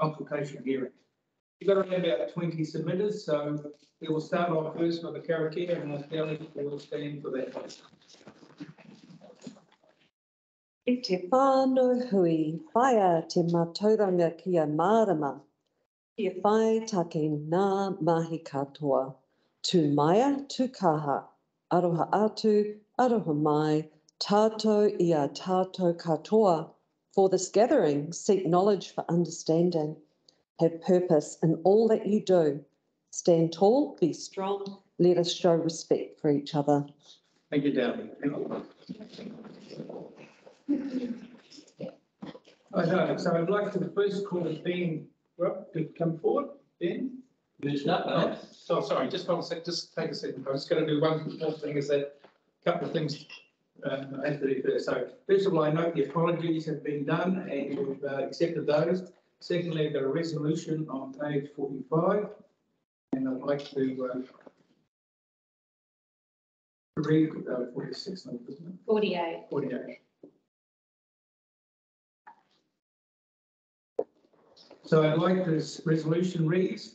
consultation hearing. You've got around about twenty submitters, so we will start off first with the Karakia and the Delhi will stand for that. I te whānau hui, whaia te mātauranga kia mārama. Kia whai take nā mahi katoa. Tū maia, tū kaha. Aroha atu, aroha mai, tātou i a tātou katoa. For this gathering, seek knowledge for understanding. Have purpose in all that you do. Stand tall, be strong, let us show respect for each other. Thank you, Delhi. I know, so I'd like to first call Ben, well, to come forward, Ben? There's not, Oh, so sorry, just one sec, just take a second. I was going to do one more thing is that a couple of things um, I have to. So first of all, I note the apologies have been done and you've uh, accepted those. Secondly, I've got a resolution on page forty-five. And I'd like to uh, read uh, forty-six, isn't it? Forty-eight. Forty-eight. So I'd like this resolution reads,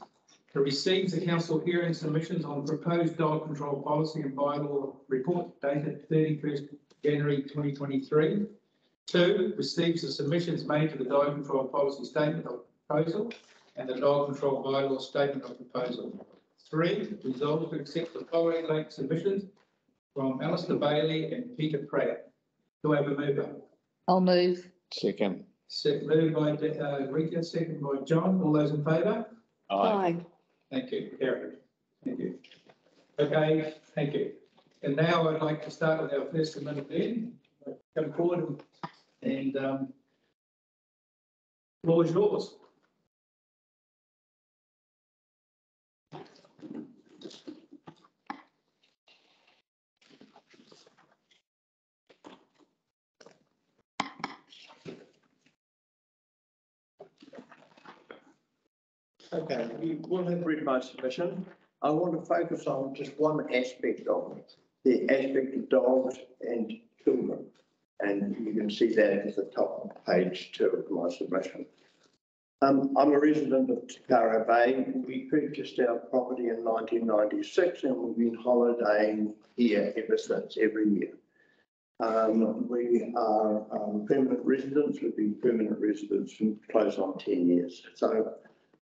to receive the council hearing submissions on proposed dog control policy and bylaw report dated thirty-first January twenty twenty-three. Two, receives the submissions made to the dog control policy statement of proposal and the dog control bylaw statement of proposal. Three, resolves to accept the following late submissions from Alistair Bailey and Peter Pratt. Do I have a mover? I'll move. Second. Se- Moved by uh, Rita, second by John. All those in favour? Aye. Thank you. Thank you. Okay, thank you. And now I'd like to start with our first amendment then. Come forward and um, floor is yours. Okay, you will have read my submission. I want to focus on just one aspect of it, the aspect of dogs and children. And you can see that at the top of page two of my submission. Um, I'm a resident of Te Karo Bay. We purchased our property in nineteen ninety-six and we've been holidaying here ever since, every year. Um, we are, um, permanent residents. We've been permanent residents for close on ten years. So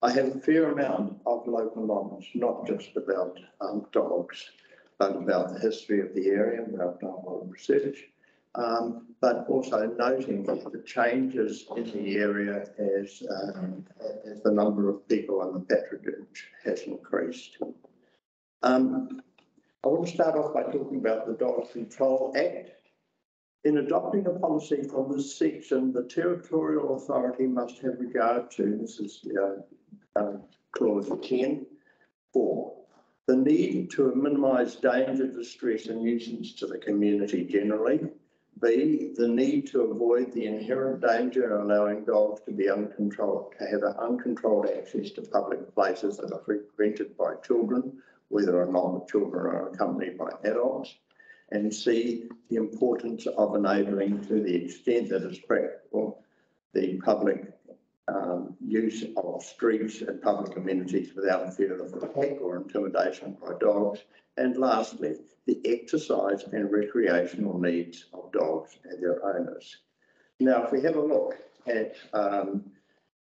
I have a fair amount of local knowledge, not just about um, dogs, but about the history of the area, and I've done a lot of research. Um, but also noting the changes in the area as, um, as the number of people and the patronage has increased. Um, I want to start off by talking about the Dog Control Act. In adopting a policy from this section, the territorial authority must have regard to, this is, uh, um, clause 10, four, the need to minimise danger, distress and nuisance to the community generally. B, the need to avoid the inherent danger allowing dogs to be uncontrolled, to have uncontrolled access to public places that are frequented by children, whether or not the children are accompanied by adults. And C, the importance of enabling to the extent that is practical, the public um, use of streets and public amenities without fear of attack or intimidation by dogs. And lastly, the exercise and recreational needs of dogs and their owners. Now, if we have a look at um,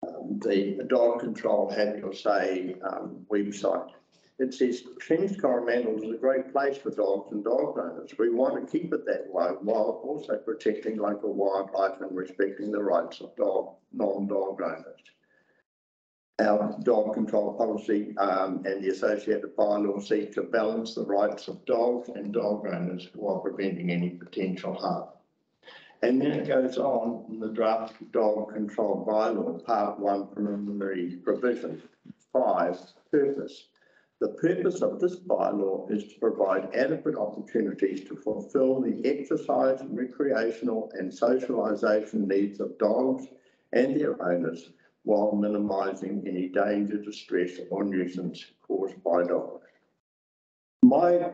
um, the dog control have your say um, website, it says Kings Coromandel is a great place for dogs and dog owners. We want to keep it that way while also protecting local wildlife and respecting the rights of dog, non-dog owners. Our dog control policy um, and the associated bylaw seek to balance the rights of dogs and dog owners while preventing any potential harm. And then it goes on in the draft dog control bylaw, part one preliminary provision, five, purpose. The purpose of this bylaw is to provide adequate opportunities to fulfil the exercise, recreational and socialisation needs of dogs and their owners while minimising any danger, distress or nuisance caused by dogs. My,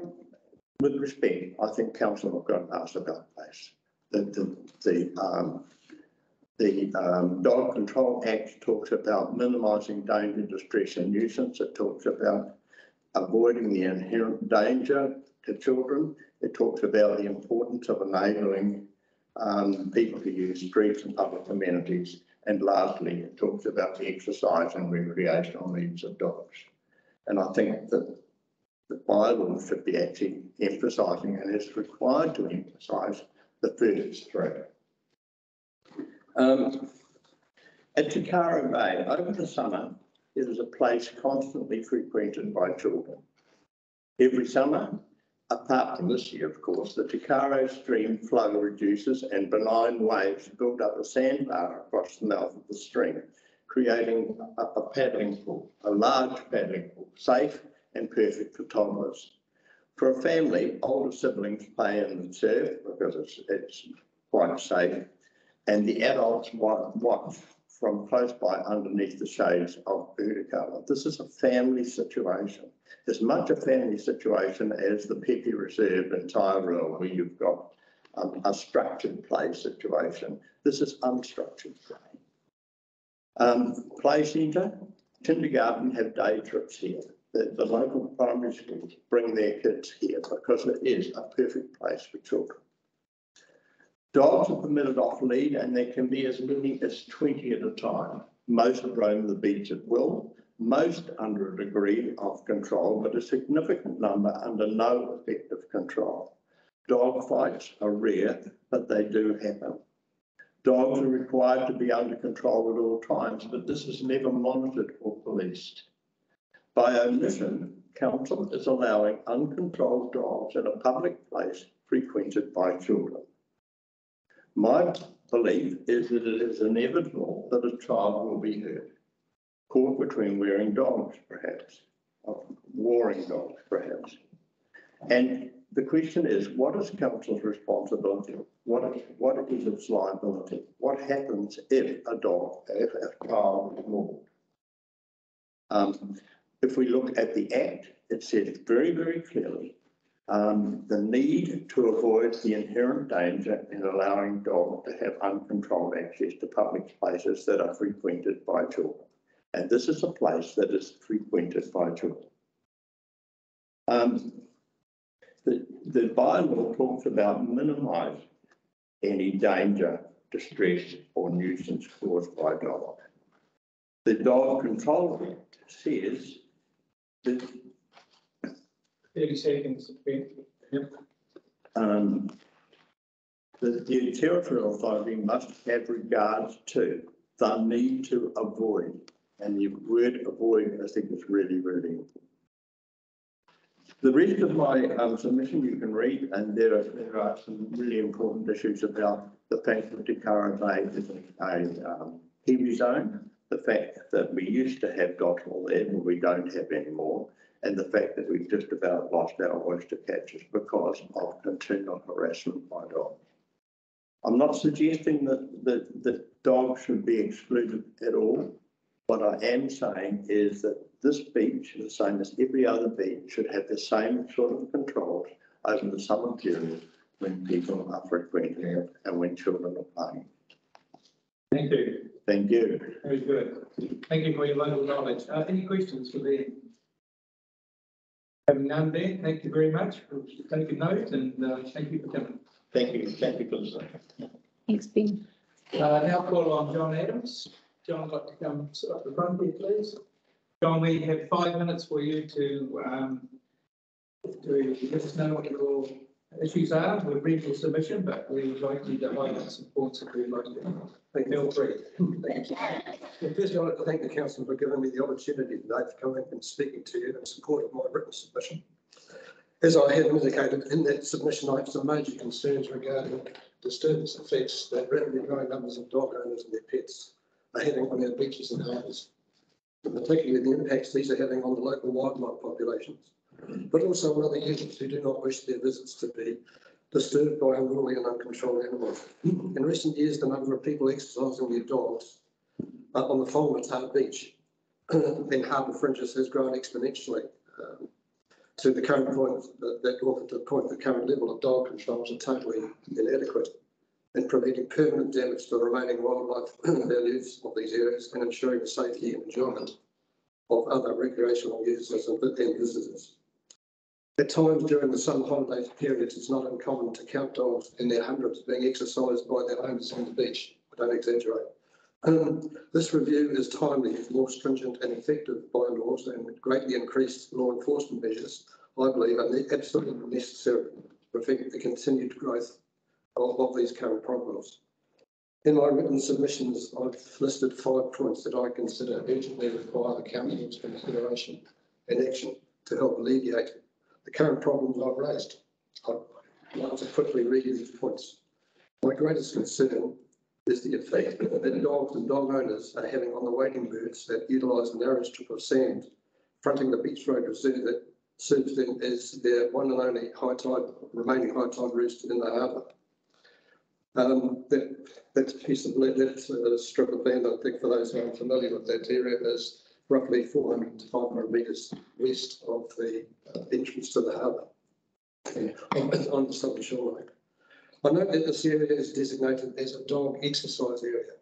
with respect, I think council have got to ask about this. The, the, the, um, The um, Dog Control Act talks about minimising danger, distress and nuisance. It talks about avoiding the inherent danger to children. It talks about the importance of enabling um, people to use streets and public amenities. And lastly, it talks about the exercise and recreational needs of dogs. And I think that the bylaw should be actually emphasising and is required to emphasise the first three. Um, at Te Karo Bay, over the summer, it is a place constantly frequented by children. Every summer, apart from this year, of course, the Te Karo stream flow reduces and benign waves build up a sandbar across the mouth of the stream, creating a, a paddling pool, a large paddling pool, safe and perfect for toddlers. For a family, older siblings play in the surf because it's, it's quite safe, and the adults wa- watch from close by underneath the shades of Udakala. This is a family situation as much a family situation as the Pepe Reserve in Tairua, where you've got um, a structured play situation. This is unstructured play. Um, play centre, kindergarten have day trips here. The, the local primary schools bring their kids here because it is a perfect place for children. Dogs are permitted off lead and there can be as many as 20 at a time. Most roam the beach at will, most under a degree of control, but a significant number under no effective control. Dog fights are rare, but they do happen. Dogs are required to be under control at all times, but this is never monitored or policed. By omission, council is allowing uncontrolled dogs in a public place frequented by children. My belief is that it is inevitable that a child will be hurt caught between wearing dogs, perhaps, or warring dogs, perhaps. And the question is, what is council's responsibility? What is, what is its liability? What happens if a dog, if a child is mauled? Um, if we look at the Act, it says very, very clearly um, the need to avoid the inherent danger in allowing dogs to have uncontrolled access to public places that are frequented by children. And this is a place that is frequented by children. Um, the, the bylaw talks about minimising any danger, distress or nuisance caused by dog. The Dog Control Act says that Thirty seconds. Um, the, territorial authority must have regard to the need to avoid. And the word avoid, I think is really, really important. The rest of my um, submission you can read, and there are, there are some really important issues about the fact that Te Karo Bay is a, um, Kiwi zone, the fact that we used to have there, but we don't have anymore, and the fact that we've just about lost our oyster catchers because of continual harassment by dogs. I'm not suggesting that, that, that dogs should be excluded at all. What I am saying is that this beach, the same as every other beach, should have the same sort of controls over the summer period when people are frequenting it and when children are playing. Thank you. Thank you. Very good. Thank you for your local knowledge. Uh, any questions for Ben? Having none, Ben, thank you very much for taking note and, uh, thank you for coming. Thank you. Thank you for listening. Thanks, Ben. Uh, now call on John Adams. John, I'd like to come up the front here, please. John, we have five minutes for you to, um, to let us know what your issues are. We've read your submission, but we would like you to highlight some points if you'd like to. Feel free. Thank you. Well, Firstly, I'd like to thank the council for giving me the opportunity today to come in and speaking to you in support of my written submission. As I have indicated in that submission, I have some major concerns regarding disturbance effects that rapidly growing numbers of dog owners and their pets are having on our beaches and harbours. And particularly the impacts these are having on the local wildlife populations, but also other users who do not wish their visits to be disturbed by unruly and uncontrolled animals. In recent years, the number of people exercising their dogs uh, on the Whangamata beach and harbour fringes has grown exponentially um, to the current point that, that or to the point the current level of dog controls are totally inadequate. in preventing permanent damage to the remaining wildlife values of these areas and ensuring the safety and enjoyment of other recreational users and visitors. At times during the summer holiday periods, it's not uncommon to count dogs in their hundreds being exercised by their owners on the beach. I don't exaggerate. Um, This review is timely more stringent and effective bylaws and greatly increased law enforcement measures, I believe, are absolutely necessary to prevent the continued growth of, of these current problems. In my written submissions, I've listed five points that I consider urgently require the council's consideration and action to help alleviate the current problems I've raised. I'd like to quickly read these points. My greatest concern is the effect that dogs and dog owners are having on the wading birds that utilise the narrow strip of sand fronting the Beach Road Reserve that serves them as their one and only high tide, remaining high tide roost in the harbour. Um, that, that piece of land, that uh, strip of land, I think for those who aren't familiar with that area, is roughly four hundred to five hundred metres west of the uh, entrance to the harbour. On, on the southern shoreline. I note that this area is designated as a dog exercise area.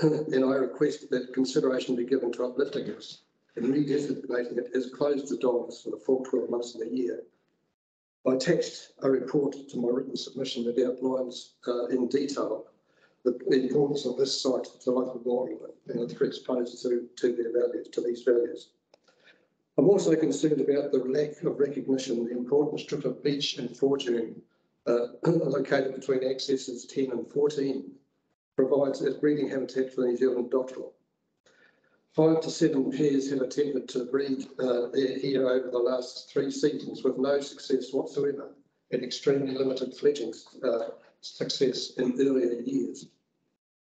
And I request that consideration be given to uplifting this and redesignating it as closed to dogs for the full twelve months of the year. I attached a report to my written submission that outlines uh, in detail the importance of this site to the local wildlife and the threats posed to, to their values, to these values. I'm also concerned about the lack of recognition, the important strip of beach and foraging uh, located between accesses ten and fourteen provides as breeding habitat for the New Zealand. Five to seven pairs have attempted to breed uh, here over the last three seasons with no success whatsoever and extremely limited fledging uh, success in earlier years.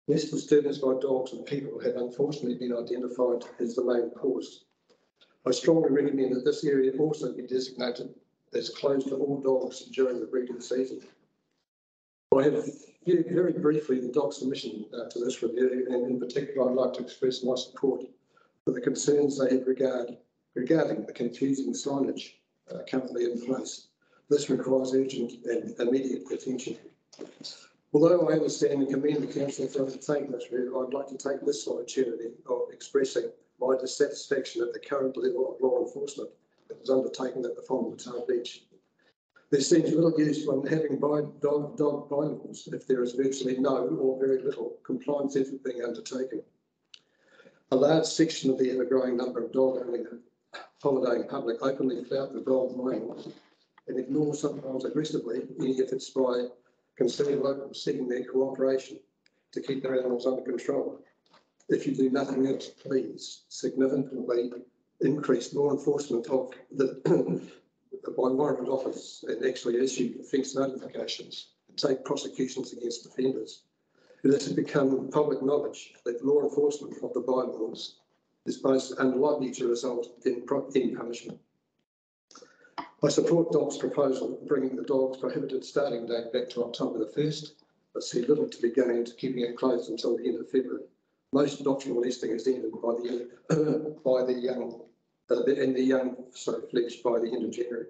Nest disturbance by dogs and people have unfortunately been identified as the main cause. I strongly recommend that this area also be designated as closed to all dogs during the breeding season. I have very very briefly the DOC submission uh, to this review, and in particular, I'd like to express my support for the concerns they have regard, regarding the confusing signage uh, currently in place. This requires urgent and immediate attention. Although I understand and commend the council for undertaking this review, I'd like to take this opportunity of expressing my dissatisfaction at the current level of law enforcement that is undertaken at the Whangamata Beach. There seems little use when having dog, dog if there is virtually no or very little compliance effort being undertaken. A large section of the ever-growing number of dog owning holidaying public openly flout the dog bylaws and ignore sometimes aggressively any efforts by concerned locals seeking their cooperation to keep their animals under control. If you do nothing else, please significantly increase law enforcement of the by warrant office and actually issue offence notifications and take prosecutions against offenders. It has become public knowledge that law enforcement of the bylaws is most unlikely to result in, in punishment. I support DOC's proposal of bringing the dog's prohibited starting date back to October the first, but see little to be gained keeping it closed until the end of February. Most dotterel nesting is ended by the, by the young, uh, the- and the young, sorry, fledged by the end of January.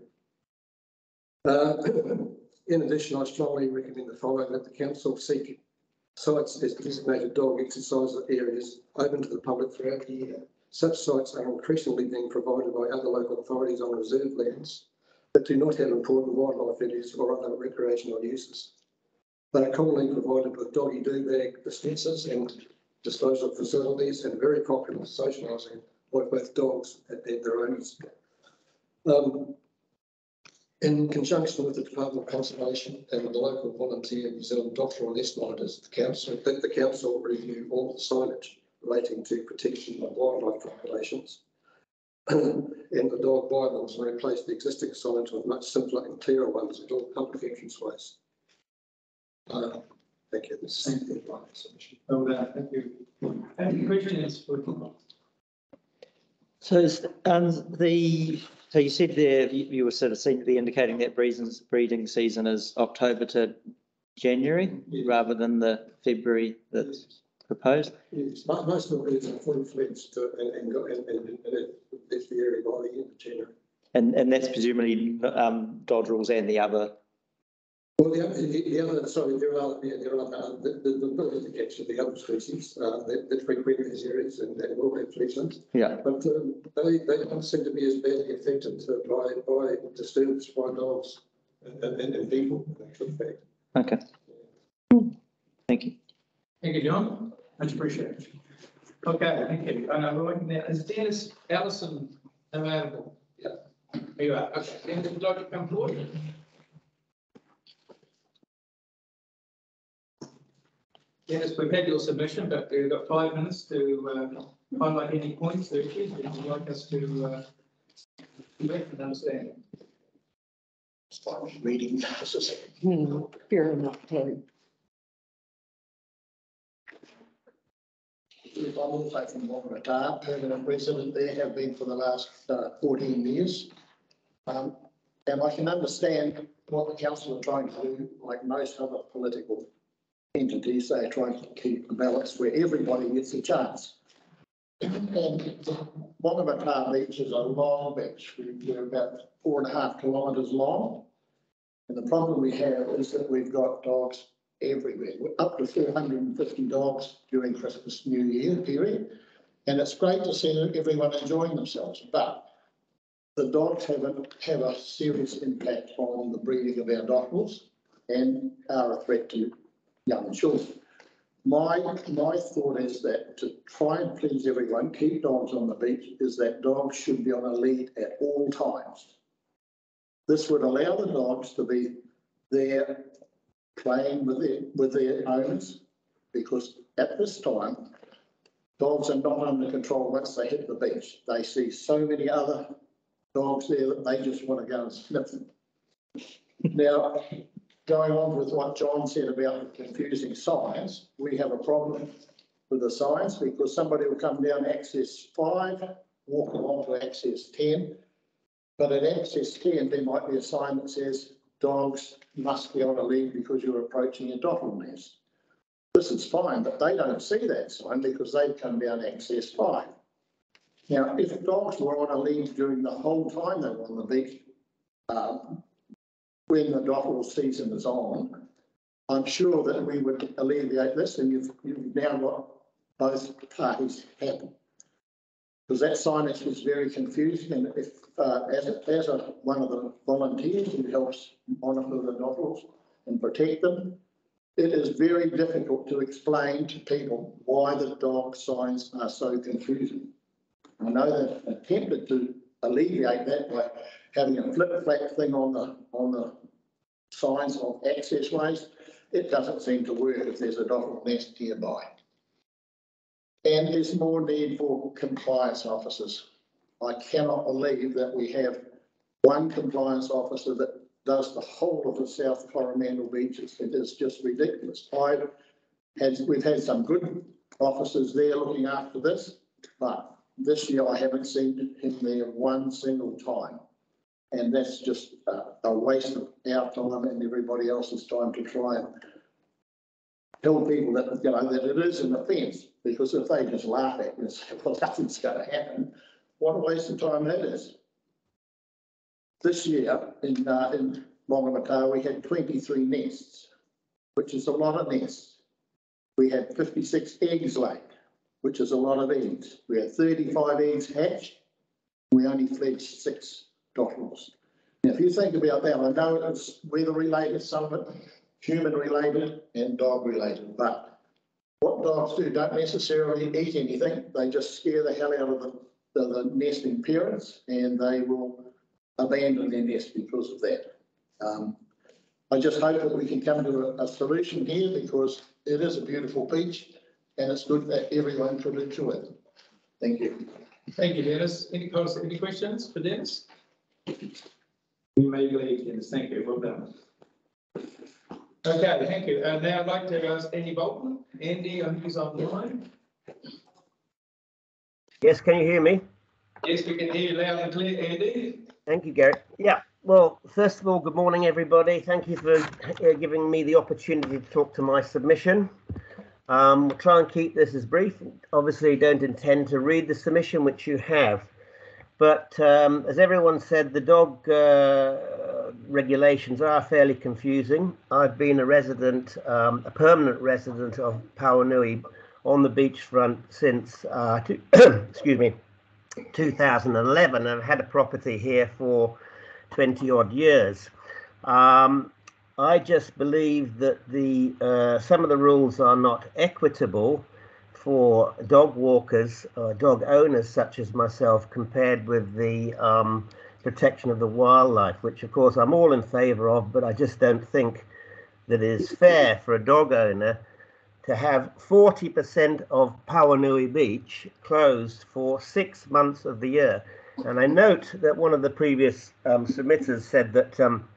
Uh, in addition, I strongly recommend the following, that the council seek sites as designated dog exercise areas open to the public throughout the year. Such sites are increasingly being provided by other local authorities on reserve lands that do not have important wildlife values or other recreational uses. They are commonly provided with doggy do bag dispensers and disposal facilities and very popular socialising by both dogs and their owners. Um, in conjunction with the Department of Conservation and the local volunteer New Zealand dotterel nest monitors, the council, the council review all the signage relating to protection of wildlife populations and the dog bylaws and replace the existing signs with much simpler and clearer ones at all public entranceways. Uh, Thank you. This is the advice submission. Well done, thank you. Any questions? for- So is, um, the, so you said there, you, you were sort of seem to be indicating that breeding, breeding season is October to January Yeah. rather than the February that's proposed? Yes, mo- most of it is fully fledged and, and, go- and, and, and it- it's the area by the end of January. And, and that's presumably, um, dotterels and the other, Well, the, other- the, the other, sorry, there are, yeah, there are, uh, the, the, the ability to catch the other species, uh, that, that frequent these areas and, and will have fleetlands. Yeah. But, um, they, they don't seem to be as badly affected uh, by, by disturbance by dogs and, and, and people, in actual fact. Okay. Thank you. Thank you, John. Much appreciated. Okay, thank you. And we're looking at, is Dennis Allison available? Yeah. There you are. Okay, Dennis, would you like to come forward? Dennis, we've had your submission, but we've got five minutes to uh, highlight any points or issues that you'd like us to uh, correct and understand. Reading, just a second. Hmm, fair enough, Terry. I'm also from Whangamata, permanent resident there, have been for the last uh, fourteen years. Um, and I can understand what the council are trying to do, like most other political entities, they're trying to keep a balance where everybody gets a chance. And Whangamata Beach is a long beach, we're about four and a half kilometres long. And the problem we have is that we've got dogs everywhere, up to four hundred and fifty dogs during Christmas, New Year period. And it's great to see everyone enjoying themselves, but the dogs have a, have a serious impact on the breeding of our dotterels and are a threat to young children. My, my thought is that to try and please everyone, keep dogs on the beach, is that dogs should be on a lead at all times. This would allow the dogs to be there playing with their, with their owners, because at this time, dogs are not under control once they hit the beach. They see so many other dogs there that they just want to go and sniff them. Now, going on with what John said about confusing signs, we have a problem with the signs because somebody will come down access five, walk along to access ten. But at access ten, there might be a sign that says dogs must be on a lead because you're approaching a dotterel nest. This is fine, but they don't see that sign because they've come down access five. Now, if dogs were on a lead during the whole time they were on the beach, um, when the dotterel season is on, I'm sure that we would alleviate this and you've, you've now got both parties happy. Because that signage was very confusing and if, uh, as, a- as a, one of the volunteers who helps monitor the dotterels and protect them, it is very difficult to explain to people why the dog signs are so confusing. I know they've attempted to alleviate that by having a flip flap thing on the, on the signs of access ways. It doesn't seem to work if there's a dotterel nest nearby. And there's more need for compliance officers. I cannot believe that we have one compliance officer that does the whole of the South Coromandel beaches. It is just ridiculous. I've had, we've had some good officers there looking after this, but this year I haven't seen him there one single time. And that's just a, a waste of our time and everybody else's time to try and tell people that, you know, that it is an offence, because if they just laugh at it and say, well, nothing's going to happen, what a waste of time that is. This year in, uh, in Whangamata, we had twenty-three nests, which is a lot of nests. We had fifty-six eggs laid, which is a lot of eggs. We had thirty-five eggs hatched. We only fledged six dotterels. Now, if you think about that, I know it's weather related, some of it human related and dog related, but what dogs do don't necessarily eat anything. They just scare the hell out of the, the, the nesting parents and they will abandon their nest because of that. Um, I just hope that we can come to a, a solution here because it is a beautiful beach and it's good that everyone could enjoy it. Thank you. Thank you, Dennis. Any comments, any questions for Dennis? You may leave, Dennis. Thank you. Well done. Okay, thank you. Uh, now I'd like to ask Andy Bolton. Andy, I think he's on the line. Yes, can you hear me? Yes, we can hear you loud and clear, Andy. Thank you, Gary. Yeah, well, first of all, good morning, everybody. Thank you for uh, giving me the opportunity to talk to my submission. Um, we'll try and keep this as brief. Obviously, don't intend to read the submission, which you have. But um, as everyone said, the dog uh, regulations are fairly confusing. I've been a resident, um, a permanent resident of Pauanui on the beachfront since, uh, excuse me, 2011. I've had a property here for 20 odd years. Um, I just believe that the uh, some of the rules are not equitable for dog walkers, uh, dog owners such as myself, compared with the um, protection of the wildlife, which of course I'm all in favour of, but I just don't think that it is fair for a dog owner to have 40% of Pauanui Beach closed for six months of the year. And I note that one of the previous um, submitters said that um,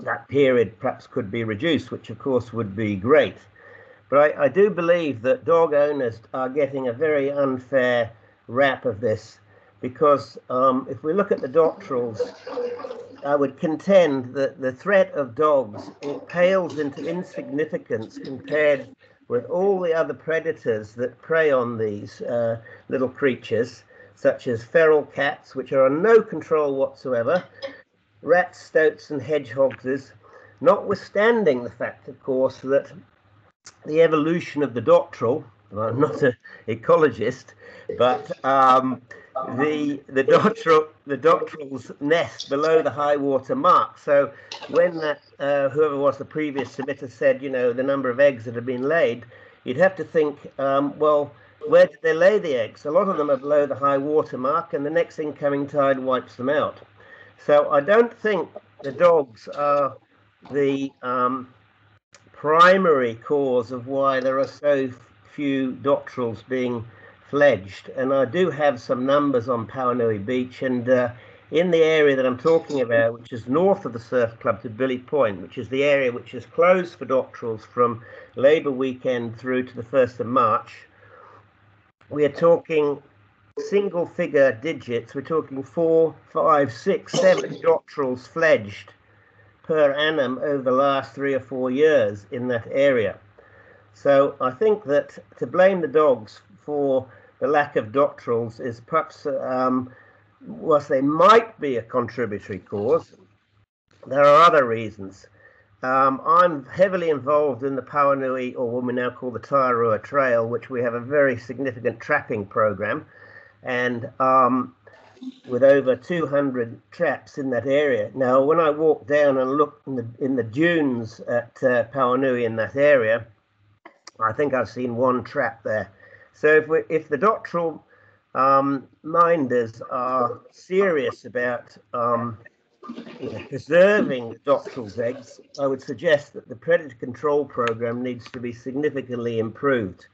that period perhaps could be reduced, which of course would be great. But I, I do believe that dog owners are getting a very unfair rap of this because um, if we look at the dotterels, I would contend that the threat of dogs it pales into insignificance compared with all the other predators that prey on these uh, little creatures, such as feral cats, which are on no control whatsoever, rats, stoats, and hedgehogs, notwithstanding the fact, of course, that the evolution of the dotterel, well, I'm not an ecologist, but um, the the dotterel the dotterel's nest below the high water mark. So when that uh, whoever was the previous submitter said, you know, the number of eggs that have been laid, you'd have to think, um, well, where did they lay the eggs? A lot of them are below the high water mark, and the next incoming tide wipes them out. So I don't think the dogs are the um, primary cause of why there are so few dotterels being fledged. And I do have some numbers on Pauanui Beach and uh, in the area that I'm talking about, which is north of the surf club to Billy Point, which is the area which is closed for dotterels from Labour weekend through to the 1st of March, we are talking single figure digits. We're talking four, five, six, seven doctorals fledged per annum over the last three or four years in that area. So I think that to blame the dogs for the lack of dotterels is perhaps, um, whilst they might be a contributory cause, there are other reasons. Um, I'm heavily involved in the Pauanui, or what we now call the Tairua Trail, which we have a very significant trapping program. And um, with over 200 traps in that area. Now, when I walk down and look in the in the dunes at uh, Pauanui in that area, I think I've seen one trap there. So if we, if the dotterel um, minders are serious about um, you know, preserving the eggs, I would suggest that the predator control program needs to be significantly improved.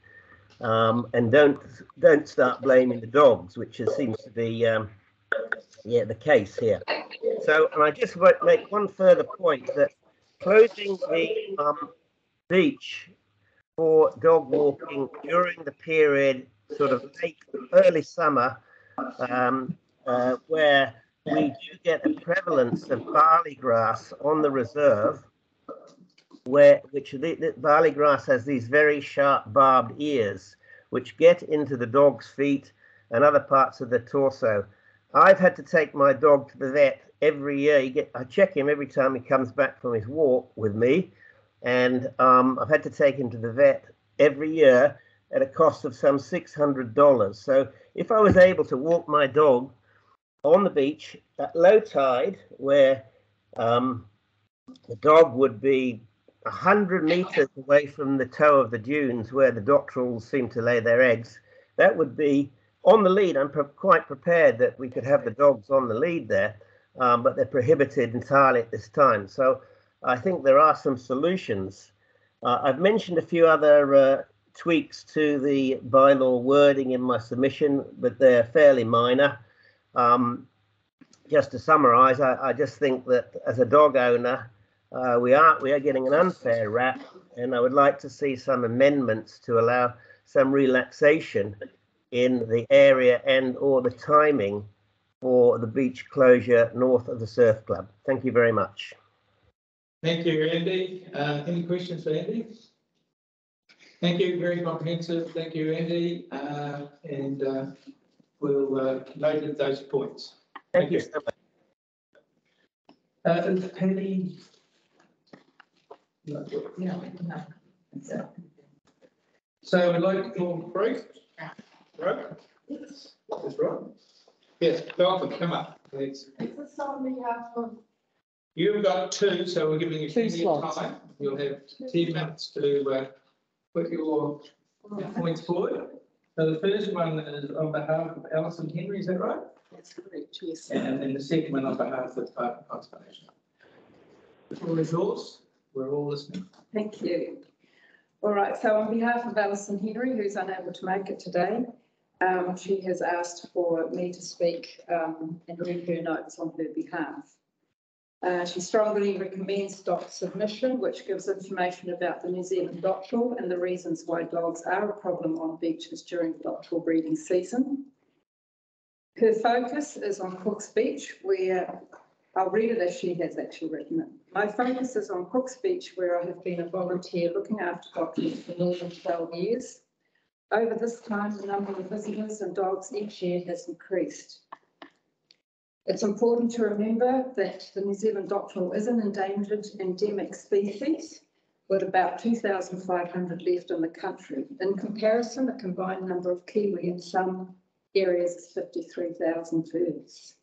Um, and don't don't start blaming the dogs, which is, seems to be um, yeah the case here. So, and I just want to make one further point that closing the um, beach for dog walking during the period sort of late early summer, um, uh, where we do get a prevalence of barley grass on the reserve where which the, the barley grass has these very sharp barbed ears which get into the dog's feet and other parts of the torso. I've had to take my dog to the vet every year. Get I check him every time he comes back from his walk with me, and um, I've had to take him to the vet every year at a cost of some six hundred dollars. So if I was able to walk my dog on the beach at low tide, where um, the dog would be 100 meters away from the toe of the dunes where the dotterels seem to lay their eggs, that would be on the lead. I'm pre- quite prepared that we could have the dogs on the lead there, um, but they're prohibited entirely at this time. So I think there are some solutions. Uh, I've mentioned a few other uh, tweaks to the bylaw wording in my submission, but they're fairly minor. Um, just to summarize, I, I just think that as a dog owner, uh, we are we are getting an unfair rap, and I would like to see some amendments to allow some relaxation in the area and or the timing for the beach closure north of the surf club. Thank you very much. Thank you, Andy. Uh, any questions for Andy? Thank you, very comprehensive. Thank you, Andy. Uh, and, uh, we'll, uh, note those points. Thank you Okay. so much. Uh, Penny? No, Yeah. So, So I'd like to call Bruce. Right? That's right. Yes, welcome, come up, please. Is this on behalf of, You've got two, so we're giving you Two plenty of slots. time. You'll have ten minutes to, uh, put your your points forward. So the first one is on behalf of Alison Henry, is that right? that's correct, yes. And then the second one on behalf of the Department of Conservation. The floor is yours. We're all listening. Thank you. All right, so on behalf of Alison Henry, who's unable to make it today, um, she has asked for me to speak, um, and read her notes on her behalf. Uh, she strongly recommends DOC submission, which gives information about the New Zealand dotterel and the reasons why dogs are a problem on beaches during the dotterel breeding season. Her focus is on Cook's Beach, where I'll read it as she has actually written it. My focus is on Cook's Beach, where I have been a volunteer looking after dotterels for more than twelve years. Over this time, the number of visitors and dogs each year has increased. It's important to remember that the New Zealand dotterel is an endangered endemic species with about two thousand five hundred left in the country. In comparison, the combined number of kiwi in some areas is fifty-three thousand birds.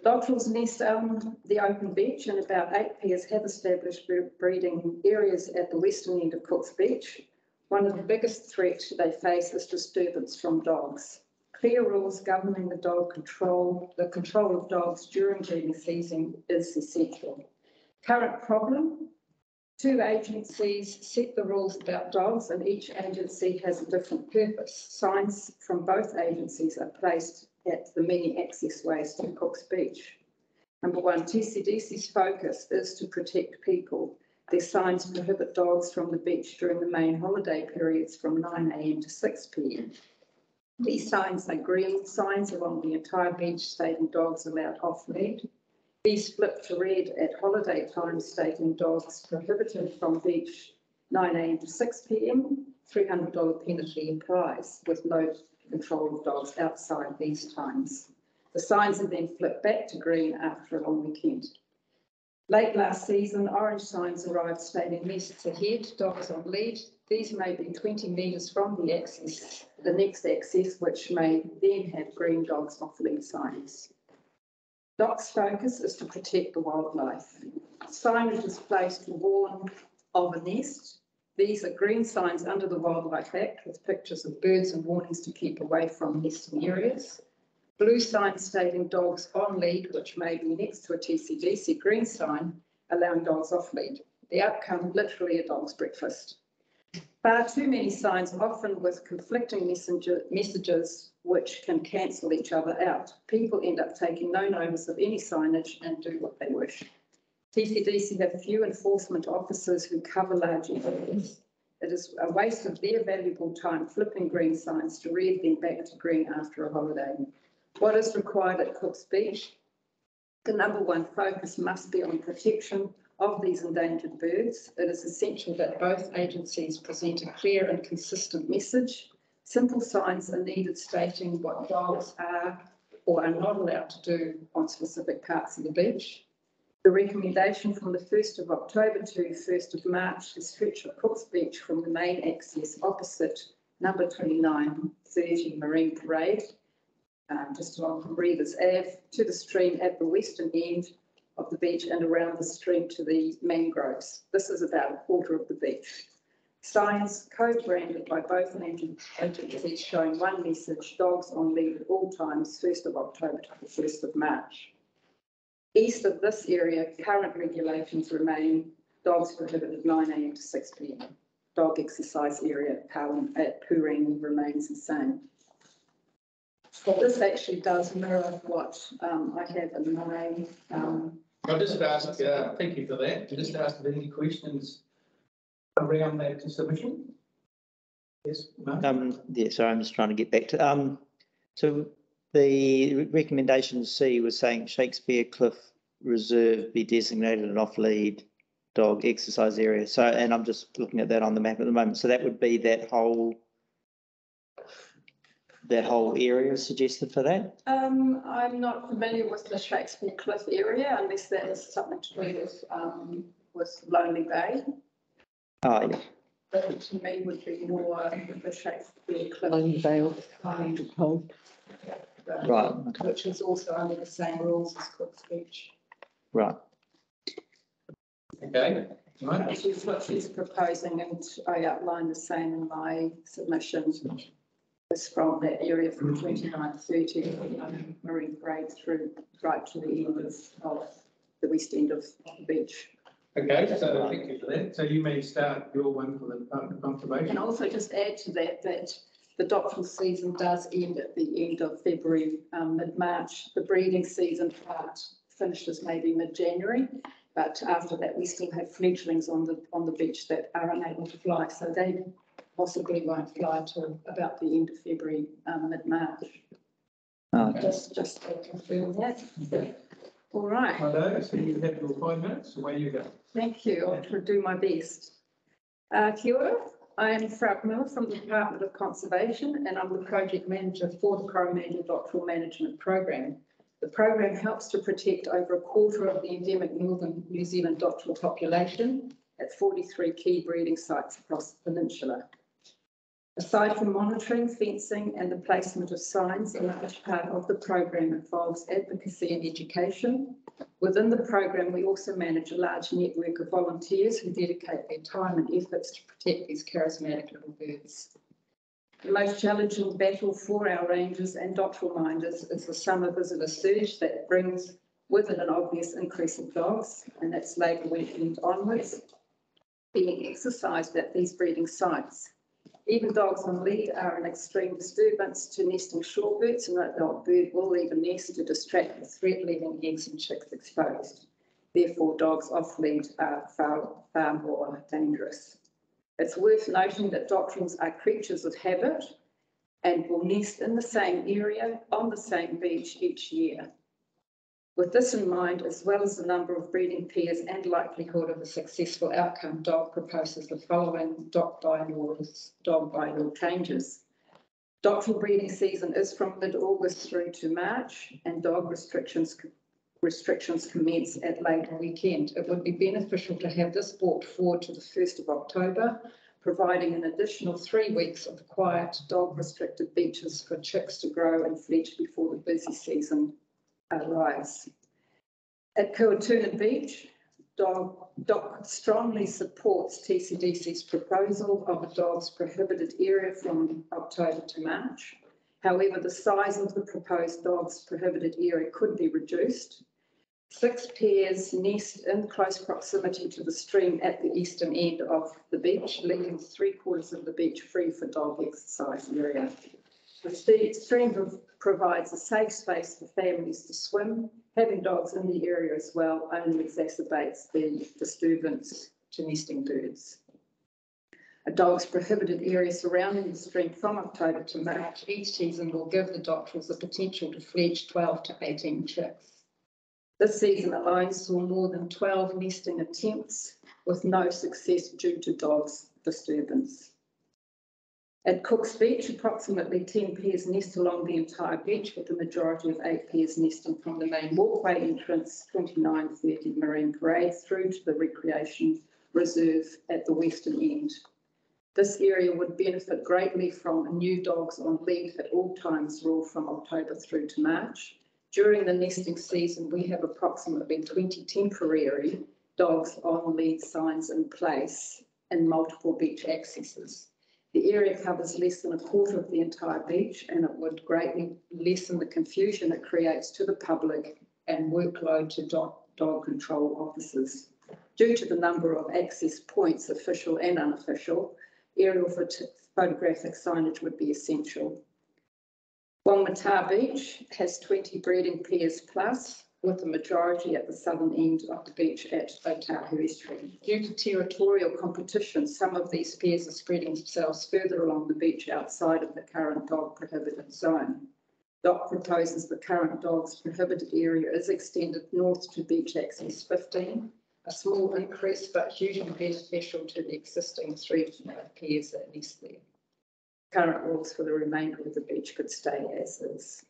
Dotterels nest on the open beach and about eight pairs have established breeding areas at the western end of Cook's Beach. One of the biggest threats they face is disturbance from dogs. Clear rules governing the dog control, the control of dogs during breeding season is essential. Current problem, two agencies set the rules about dogs and each agency has a different purpose. Signs from both agencies are placed at the many access ways to Cook's Beach. Number one, TCDC's focus is to protect people. Their signs prohibit dogs from the beach during the main holiday periods from nine AM to six PM. These signs are green signs along the entire beach stating dogs allowed off lead. These flip to red at holiday times stating dogs prohibited from beach nine AM to six PM. Three hundred dollar penalty applies with no control of dogs outside these times. The signs are then flipped back to green after a long weekend. Late last season, orange signs arrived stating nests ahead, dogs on lead. These may be twenty metres from the access, the next access, which may then have green dogs off lead signs. DOC's focus is to protect the wildlife. Signage is placed to warn of a nest. These are green signs under the Wildlife Act with pictures of birds and warnings to keep away from nesting areas. Blue signs stating dogs on lead, which may be next to a TCDC green sign allowing dogs off lead. The outcome, literally a dog's breakfast. Far too many signs, often with conflicting messenger, messages which can cancel each other out. People end up taking no notice of any signage and do what they wish. TCDC have few enforcement officers who cover large areas. It is a waste of their valuable time flipping green signs to red then back to green after a holiday. What is required at Cook's Beach? The number one focus must be on protection of these endangered birds. It is essential that both agencies present a clear and consistent message. Simple signs are needed stating what dogs are or are not allowed to do on specific parts of the beach. The recommendation from the first of October to first of March to stretch of Cook's Beach from the main access opposite number 29 30 Marine Parade, um, just along from Reavers Ave, to the stream at the western end of the beach and around the stream to the mangroves. This is about a quarter of the beach. Signs co-branded by both agencies showing one message, dogs on lead at all times, first of October to the first of March. East of this area, current regulations remain dogs prohibited nine AM to six PM. Dog exercise area at Powen, at Pooring remains the same. Well, this actually does mirror what um, I have in my, um, I'll just ask, uh, thank you for that. Just ask if any questions around that submission. Yes, Mark? Um, yeah, sorry, I'm just trying to get back to, um, so the recommendation C was saying Shakespeare Cliff Reserve be designated an off-lead dog exercise area. So, and I'm just looking at that on the map at the moment. So that would be that whole that whole area suggested for that? Um, I'm not familiar with the Shakespeare Cliff area unless that is something to do with, um, with Lonely Bay. Oh, yeah. That to me would be more the Shakespeare Cliff. Lonely Vale, um, Cove. right, okay, Which is also under the same rules as Cook's Beach. right. Okay, right, Which is what she's proposing and I outlined the same in my submission. Was from that area from 29, 30 um, Marine Parade through right to the end of, of the west end of the beach. okay, so thank you for that. So you may start your one for the Department of And also just add to that, that the dotterel season does end at the end of February, um, mid-March. The breeding season part finishes maybe mid-January. But after that, we still have fledglings on the, on the beach that are unable to fly. So they possibly won't fly till about the end of February, um, mid-March. Oh, Just, just to confirm that. All right. Hello, so you have your five minutes, away you go. Thank you. I'll do my best. Uh, kia ora. I am Frapp Miller from the Department of Conservation and I'm the project manager for the Coromandel Dotterel Management Program. The program helps to protect over a quarter of the endemic northern New Zealand dotterel population at 43 key breeding sites across the peninsula. Aside from monitoring, fencing and the placement of signs, a large part of the program involves advocacy and education, Within the program, we also manage a large network of volunteers who dedicate their time and efforts to protect these charismatic little birds. The most challenging battle for our rangers and dotterel minders is the summer visitor surge that brings with it an obvious increase of dogs, and that's Labour weekend onwards, being exercised at these breeding sites. Even dogs on lead are an extreme disturbance to nesting shorebirds, and that dog bird will leave a nest to distract the threat, leaving eggs and chicks exposed. Therefore, dogs off lead are far, far more dangerous. It's worth noting that dotterels are creatures of habit and will nest in the same area on the same beach each year. With this in mind, as well as the number of breeding pairs and likelihood of a successful outcome, DOC proposes the following dog bylaws, dog bylaw changes. Dotterel breeding season is from mid-August through to March and dog restrictions restrictions commence at Labour weekend. It would be beneficial to have this brought forward to the first of October, providing an additional three weeks of quiet dog restricted beaches for chicks to grow and fledge before the busy season arrives. At Kuaotunu Beach, Dog, DOC strongly supports TCDC's proposal of a dog's prohibited area from October to March. However, the size of the proposed dog's prohibited area could be reduced. Six pairs nest in close proximity to the stream at the eastern end of the beach, leaving three quarters of the beach free for dog exercise area. The stream provides a safe space for families to swim. Having dogs in the area as well only exacerbates the disturbance to nesting birds. A dog's prohibited area surrounding the stream from October to March each season will give the dotterels the potential to fledge 12 to 18 chicks. This season alone saw more than 12 nesting attempts with no success due to dogs' disturbance. At Cook's Beach, approximately 10 pairs nest along the entire beach, with the majority of eight pairs nesting from the main walkway entrance, 2930 Marine Parade, through to the recreation reserve at the western end. This area would benefit greatly from new dogs on lead at all times rule from October through to March. During the nesting season, we have approximately 20 temporary dogs on lead signs in place and multiple beach accesses. The area covers less than a quarter of the entire beach and it would greatly lessen the confusion it creates to the public and workload to dog, control officers. Due to the number of access points, official and unofficial, aerial phot- photographic signage would be essential. Whangamata Beach has 20 breeding pairs plus, with the majority at the southern end of the beach at Otahu Estuary. Due to territorial competition, some of these pairs are spreading themselves further along the beach outside of the current dog prohibited zone. DOC proposes the current dogs prohibited area is extended north to beach access 15, a small increase but hugely beneficial to the existing three pairs that nest there. Current rules for the remainder of the beach could stay as is.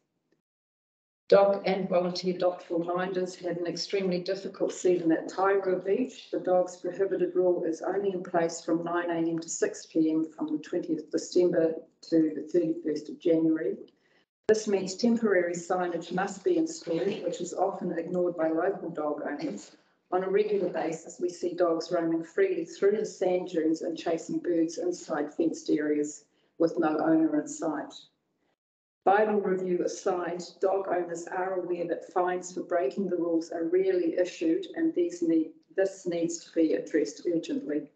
DOC and volunteer dotterel minders had an extremely difficult season at Tairua Beach. The dog's prohibited rule is only in place from nine AM to six PM from the twentieth December to the thirty-first of January. This means temporary signage must be installed, which is often ignored by local dog owners. On a regular basis, we see dogs roaming freely through the sand dunes and chasing birds inside fenced areas with no owner in sight. Bylaw review aside, dog owners are aware that fines for breaking the rules are rarely issued and these need, this needs to be addressed urgently.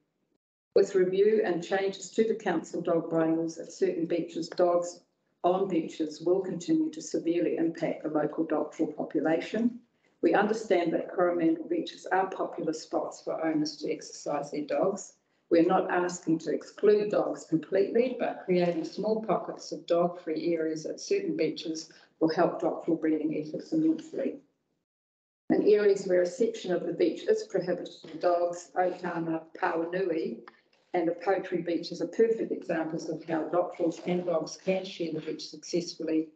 With review and changes to the council dog bylaws at certain beaches, dogs on beaches will continue to severely impact the local dotterel population. We understand that Coromandel beaches are popular spots for owners to exercise their dogs. We're not asking to exclude dogs completely, but creating small pockets of dog-free areas at certain beaches will help dotterel breeding efforts immensely. In areas where a section of the beach is prohibited for dogs, Okama, Pauanui, and the Poetry Beaches are perfect examples of how dotterels and dogs can share the beach successfully.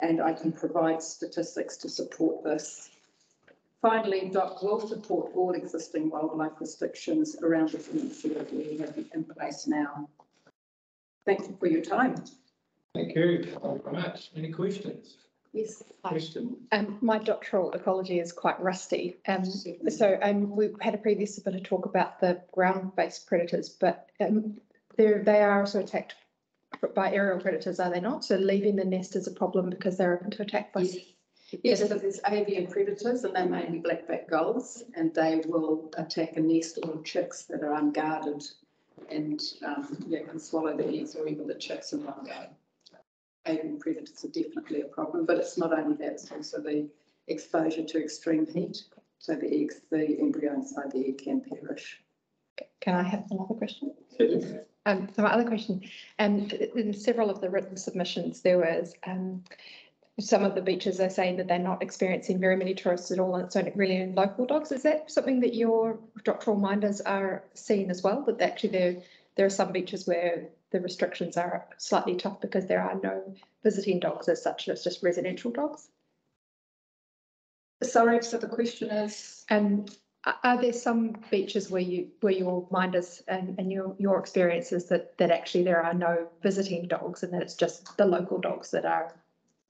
And I can provide statistics to support this. Finally, DOC will support all existing wildlife restrictions around the peninsula that we have in place now. Thank you for your time. Thank you very much. Any questions? Yes. Question? Um, my dotterel ecology is quite rusty. Um, so um, we've had a previous bit of talk about the ground-based predators, but um, they're, they are also attacked by aerial predators, are they not? So leaving the nest is a problem because they're open to attack by. Yes, so there's avian predators and they're mainly blackback gulls and they will attack a nest or chicks that are unguarded and um, yeah, can swallow the eggs or even the chicks in one go. Avian predators are definitely a problem, but it's not only that, it's also the exposure to extreme heat. So the eggs, the embryo inside the egg can perish. Can I have another question? Um, so my other question, um, in several of the written submissions, there was, um, some of the beaches are saying that they're not experiencing very many tourists at all, and it's only really in local dogs. Is that something that your dotterel minders are seeing as well? That actually there, there are some beaches where the restrictions are slightly tough because there are no visiting dogs as such, it's just residential dogs? Sorry, so the question is, um, And are, are there some beaches where you, where your minders and, and your, your experiences that, that actually there are no visiting dogs and that it's just the local dogs that are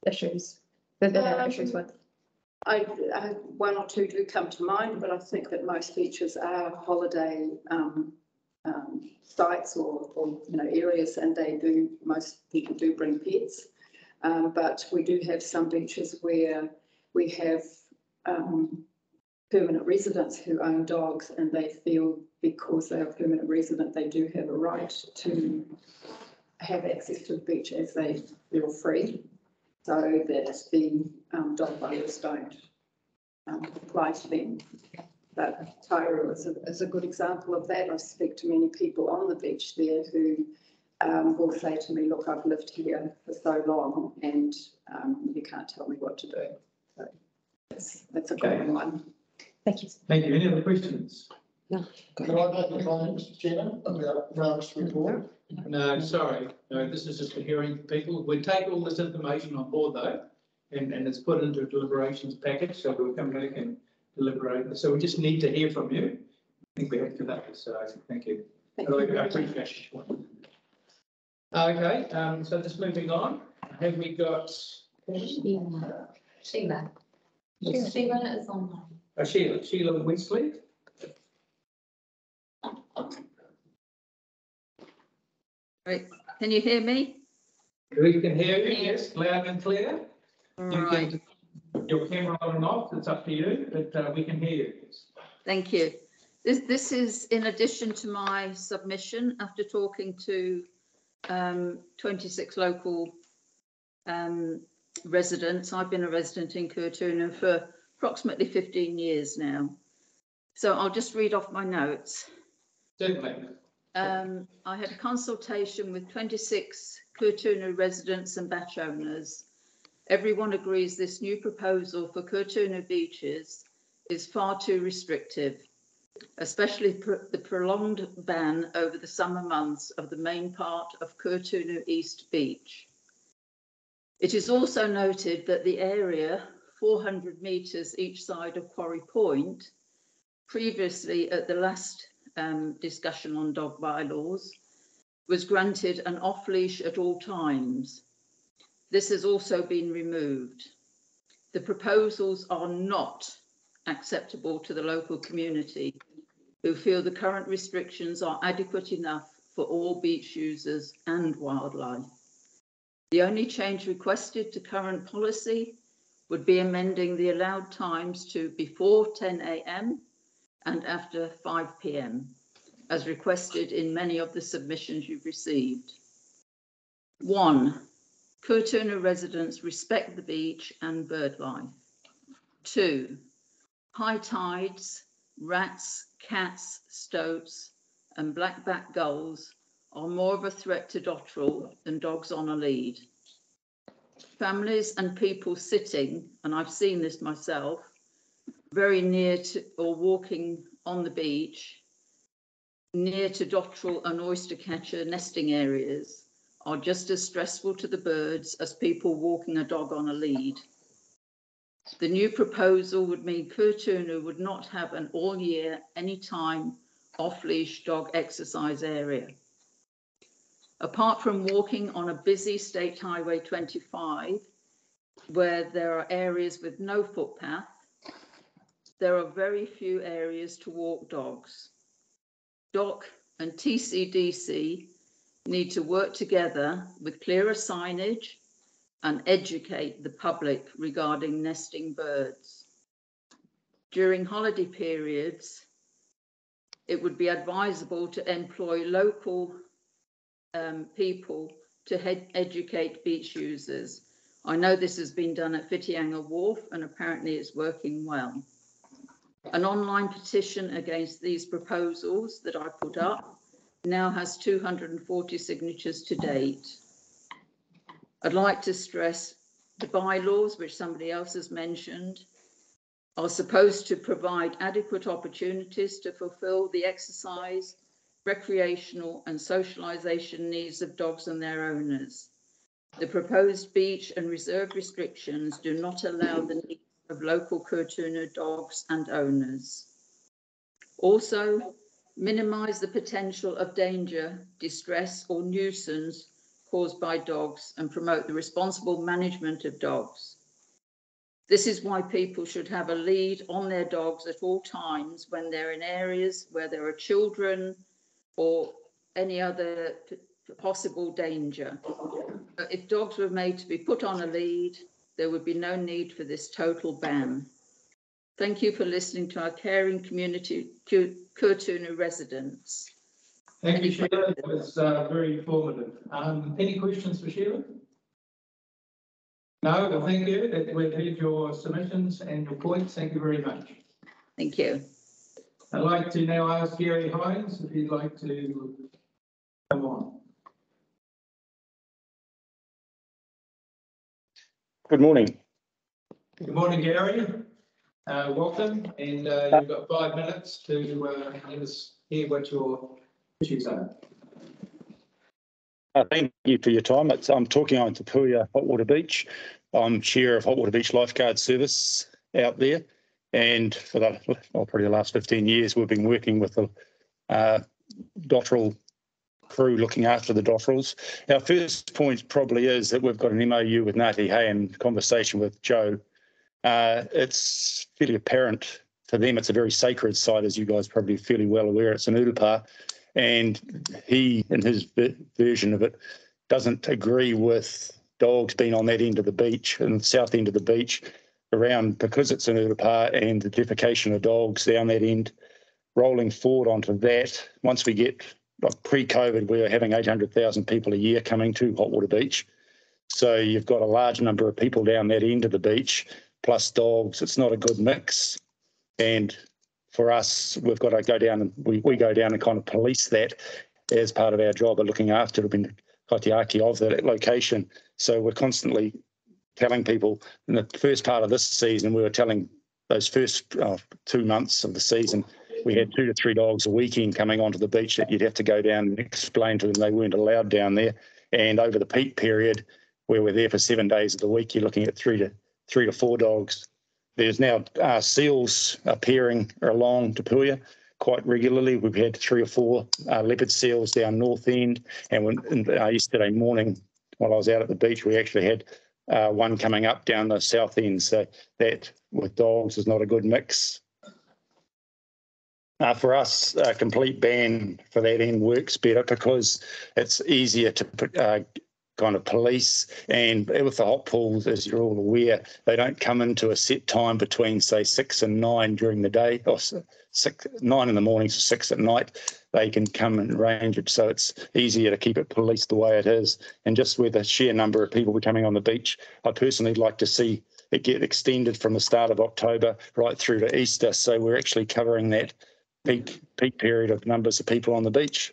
issues, that there are Um, issues with? I, I, one or two do come to mind, but I think that most beaches are holiday, um, um, sites or, or, you know, areas and they do, most people do bring pets. Um, but we do have some beaches where we have, um, permanent residents who own dogs and they feel because they are permanent resident, they do have a right to have access to the beach as they feel free. So that the um, dog bylaws don't um, apply to them. But Tairua is a, is a good example of that. I speak to many people on the beach there who um, will say to me, look, I've lived here for so long and um, you can't tell me what to do. So that's, that's a Okay. common one. Thank you. Thank you. Any other questions? No. Can I make a comment, Mr Chairman, about Grant's report? No, sorry. No, this is just a hearing for people. We take all this information on board though, and, and it's put into a deliberations package, so we'll come back and deliberate. So we just need to hear from you. I think we have to that, so thank you. Thank I you appreciate it. Okay, um, so just moving on, have we got Sheila. Sheila. Sheila is online. uh, Sheila, Sheila Wesley? Right, can you hear me? We can hear you, yes, loud and clear. You Right, can- Your camera on and off, it's up to you, but uh, we can hear you. yes. thank you. This, this is in addition to my submission after talking to um, 26 local um, residents. I've been a resident in Kuaotunu for approximately 15 years now. So I'll just read off my notes. Certainly. Um, I had a consultation with 26 Kuaotunu residents and bach owners. Everyone agrees this new proposal for Kuaotunu beaches is far too restrictive. especially pr- the prolonged ban over the summer months of the main part of Kuaotunu East Beach. It is also noted that the area, 400 metres each side of Quarry Point, previously at the last um, discussion on dog bylaws, was granted an off-leash at all times. This has also been removed. The proposals are not acceptable to the local community who feel the current restrictions are adequate enough for all beach users and wildlife. The only change requested to current policy would be amending the allowed times to before 10 a.m. and after 5 p.m. as requested in many of the submissions you've received. One, Kuaotunu residents respect the beach and bird life. Two, high tides, rats, cats, stoats, and blackback gulls are more of a threat to dotterel than dogs on a lead. Families and people sitting, and I've seen this myself, very near to or walking on the beach, near to dotterel and oyster catcher nesting areas, are just as stressful to the birds as people walking a dog on a lead. The new proposal would mean Kuaotunu would not have an all year, anytime off-leash dog exercise area. Apart from walking on a busy State Highway 25, where there are areas with no footpath, there are very few areas to walk dogs. DOC and TCDC need to work together with clearer signage and educate the public regarding nesting birds. During holiday periods, it would be advisable to employ local um, people to educate beach users. I know this has been done at Whitianga Wharf and apparently it's working well. An online petition against these proposals that I put up now has 240 signatures to date. I'd like to stress the bylaws, which somebody else has mentioned, are supposed to provide adequate opportunities to fulfil the exercise, recreational and socialisation needs of dogs and their owners. The proposed beach and reserve restrictions do not allow the needs of local Kuaotunu dogs and owners. Also, minimise the potential of danger, distress or nuisance caused by dogs and promote the responsible management of dogs. This is why people should have a lead on their dogs at all times when they're in areas where there are children or any other possible danger. If dogs were made to be put on a lead, there would be no need for this total ban. Thank you for listening to our caring community, Ku- Kuaotunu residents. Thank you, Sheila. It was uh, very informative. Um, Any questions for Sheila? No, well, thank you. That- We've heard your submissions and your points. Thank you very much. Thank you. I'd like to now ask Gary Hines if he'd like to come on. Good morning. Good morning, Gary. Uh, Welcome, and uh, you've got five minutes to uh, let us hear what your issues are. Uh, thank you for your time. It's, I'm talking on Te Puia Hot Water Beach. I'm chair of Hot Water Beach Lifeguard Service out there. And for the, well, probably the last 15 years, we've been working with the uh, Dotterel crew looking after the Dotterels. Our first point probably is that we've got an MOU with Ngāti Hei and conversation with Joe. Uh, it's fairly apparent to them it's a very sacred site, as you guys probably fairly well aware. It's an Urupa. And he, in his version of it, doesn't agree with dogs being on that end of the beach and south end of the beach around because it's an Urupa and the defecation of dogs down that end. Rolling forward onto that, once we get like pre-COVID, we were having 800,000 people a year coming to Hot Water Beach. So you've got a large number of people down that end of the beach, plus dogs. It's not a good mix. And for us, we've got to go down and we, we go down and kind of police that as part of our job of looking after the kaitiaki of that location. So we're constantly telling people in the first part of this season, we were telling those first uh, two months of the season, we had two to three dogs a weekend coming onto the beach that you'd have to go down and explain to them they weren't allowed down there. And over the peak period, where we're there for seven days of the week, you're looking at three to three to four dogs. There's now uh, seals appearing along Te Puia quite regularly. We've had three or four uh, leopard seals down North End, and when, uh, yesterday morning, while I was out at the beach, we actually had uh, one coming up down the south end. So that with dogs is not a good mix. Uh, for us, a complete ban for that end works better because it's easier to uh, kind of police. And with the hot pools, as you're all aware, they don't come into a set time between, say, six and nine during the day, or six, nine in the morning to six at night. They can come and range it, so it's easier to keep it policed the way it is. And just with the sheer number of people coming on the beach, I personally like to see it get extended from the start of October right through to Easter. So we're actually covering that peak peak period of numbers of people on the beach.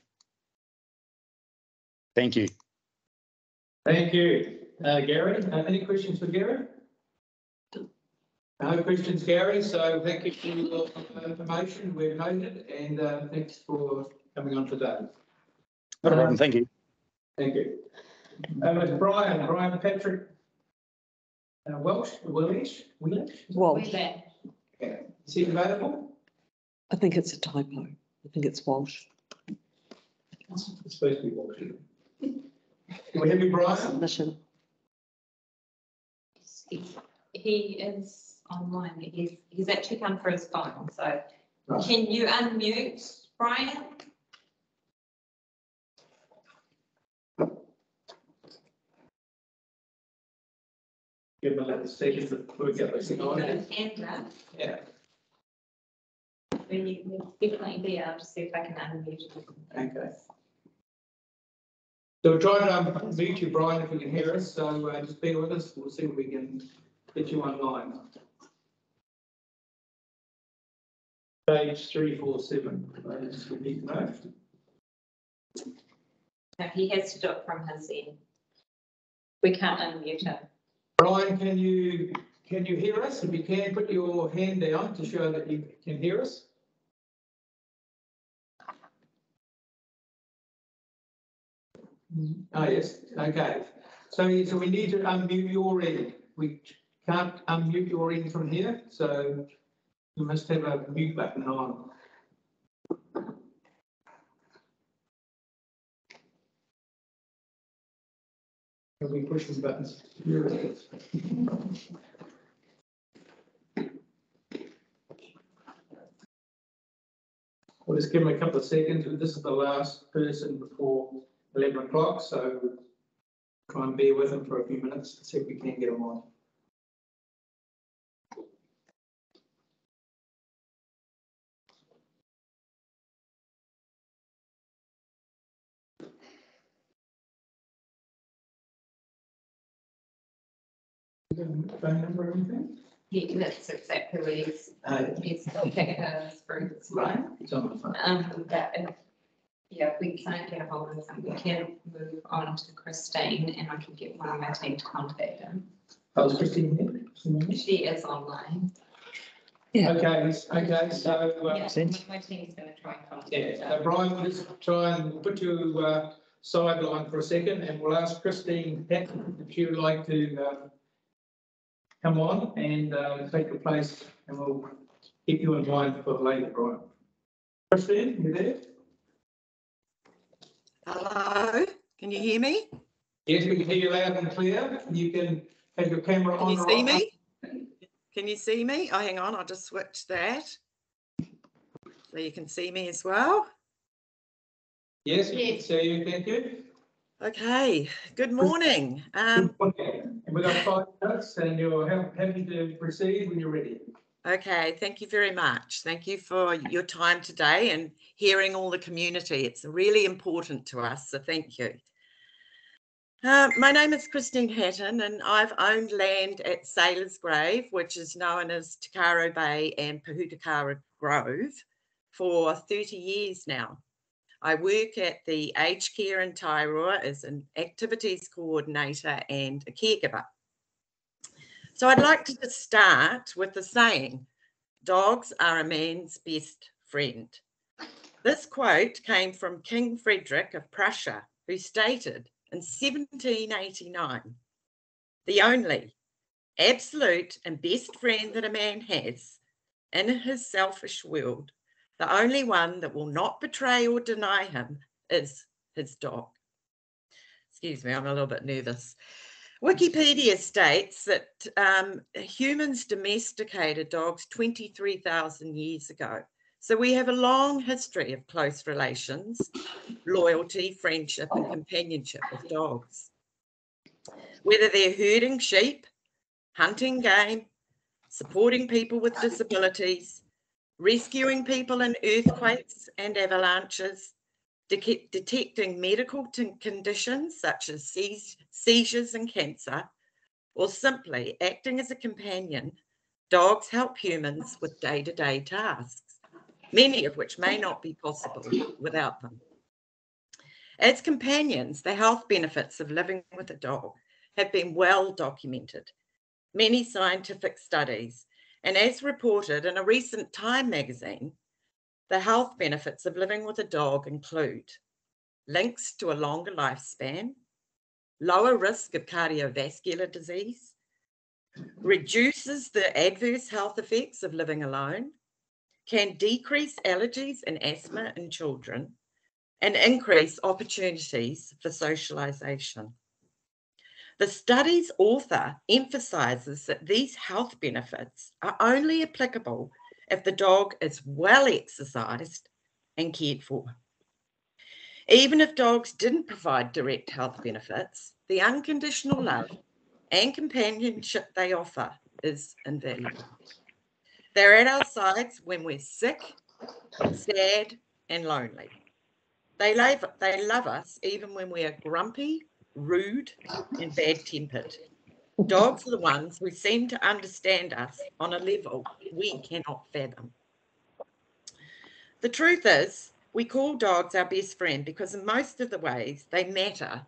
Thank you. Thank you. Uh, Gary, uh, any questions for Gary? No questions, Gary, so thank you for your information, we've noted, and, uh, thanks for coming on today. Not a problem. Thank you. Thank you. Um, it's Brian, Brian Patrick. Uh, Welsh, Welsh, Welsh? Walsh. Okay. Is he available? I think it's a typo. I think it's Walsh. It's supposed to be Welsh. Can we have you, Brian? Submission. He is online, he's, he's actually come for his phone, so Right. can you unmute Brian? Give him a little second before we get this He's got on. his hand up, Yeah, then you can definitely be able to see if I can unmute him. okay. So we're trying to unmute you, Brian, if you can hear us, so uh, just bear with us, we'll see if we can get you online. Page three, four, seven, I just need to know. No, he has to do it from his end. We can't unmute him. Brian, can you, can you hear us? If you can, put your hand down to show that you can hear us. Oh, yes, okay. So, so we need to unmute your end. We can't unmute your end from here, so you must have a mute button on. Can we push the buttons? We'll just give him a couple of seconds. This is the last person before eleven o'clock, so try and bear with him for a few minutes to see if we can get him on. Phone number or anything? He, that's exactly what he's, Uh, he's looking at his fruits line. It's on the phone. Um, that, yeah, we can't get a hold of them. we can move on to Christine and I can get one of my team to contact him. Oh, is Christine here? She is online. Okay, okay, so, uh, Yeah, sense. my team's gonna try and contact Yeah, so her. Brian, we'll just try and put you uh, sideline for a second and we'll ask Christine Patton if she would like to um, come on and uh, take your place and we'll keep you in mind for later, Brian. Christine, you there? Hello, can you hear me? Yes, we can hear you loud and clear. You can have your camera Can on. you see me? Can you see me? Oh, hang on, I'll just switch that. So you can see me as well. Yes, we can see you, thank you. Okay, good morning. Um, Okay, And we've got five minutes and you're happy to proceed when you're ready. Okay, thank you very much. Thank you for your time today and hearing all the community. It's really important to us, so thank you. Uh, my name is Christine Hatton and I've owned land at Sailor's Grave, which is known as Te Karo Bay and Pohutukawa Grove for 30 years now. I work at the aged care in Tairua as an activities coordinator and a caregiver. So I'd like to just start with the saying, dogs are a man's best friend. This quote came from King Frederick of Prussia, who stated in 1789 the only absolute and best friend that a man has in his selfish world, the only one that will not betray or deny him is his dog. Excuse me, I'm a little bit nervous. Wikipedia states that um, humans domesticated dogs 23,000 years ago. So we have a long history of close relations, loyalty, friendship, and companionship with dogs. Whether they're herding sheep, hunting game, supporting people with disabilities, rescuing people in earthquakes and avalanches, de- detecting medical conditions such as seiz- seizures and cancer, or simply acting as a companion, dogs help humans with day to day tasks, many of which may not be possible without them. As companions, the health benefits of living with a dog have been well documented. Many scientific studies, and as reported in a recent Time magazine, the health benefits of living with a dog include links to a longer lifespan, lower risk of cardiovascular disease, reduces the adverse health effects of living alone, can decrease allergies and asthma in children, and increase opportunities for socialisation. The study's author emphasises that these health benefits are only applicable if the dog is well exercised and cared for. Even if dogs didn't provide direct health benefits, the unconditional love and companionship they offer is invaluable. They're at our sides when we're sick, sad, and lonely. They love, they love us even when we are grumpy, rude, and bad tempered. Dogs are the ones who seem to understand us on a level we cannot fathom. The truth is, we call dogs our best friend because in most of the ways they matter,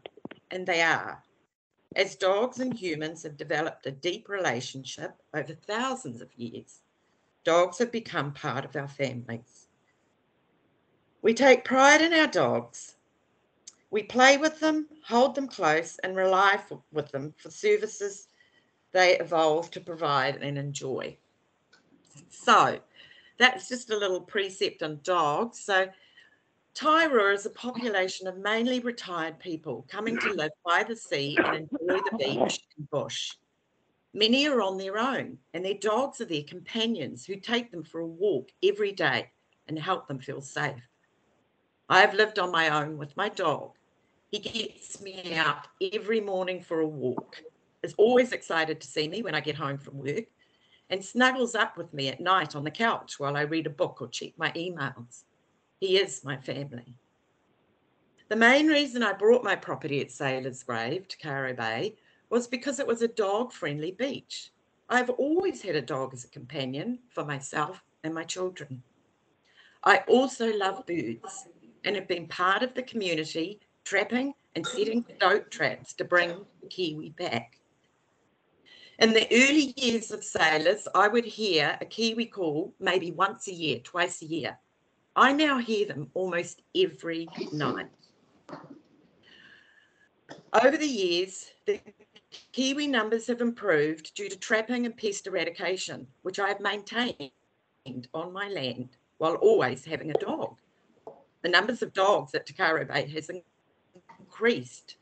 and they are. As dogs and humans have developed a deep relationship over thousands of years, dogs have become part of our families. We take pride in our dogs. We play with them, hold them close, and rely for, with them for services they evolve to provide and enjoy. So that's just a little precept on dogs. So Tairua is a population of mainly retired people coming to live by the sea and enjoy the beach and bush. Many are on their own, and their dogs are their companions who take them for a walk every day and help them feel safe. I have lived on my own with my dog. He gets me out every morning for a walk, is always excited to see me when I get home from work, and snuggles up with me at night on the couch while I read a book or check my emails. He is my family. The main reason I brought my property at Sailor's Grave Te Karo Bay was because it was a dog friendly beach. I've always had a dog as a companion for myself and my children. I also love birds and have been part of the community trapping and setting stoat traps to bring the kiwi back. In the early years of sailors, I would hear a kiwi call maybe once a year, twice a year. I now hear them almost every night. Over the years, the kiwi numbers have improved due to trapping and pest eradication, which I have maintained on my land while always having a dog. The numbers of dogs at Te Karo Bay has increased,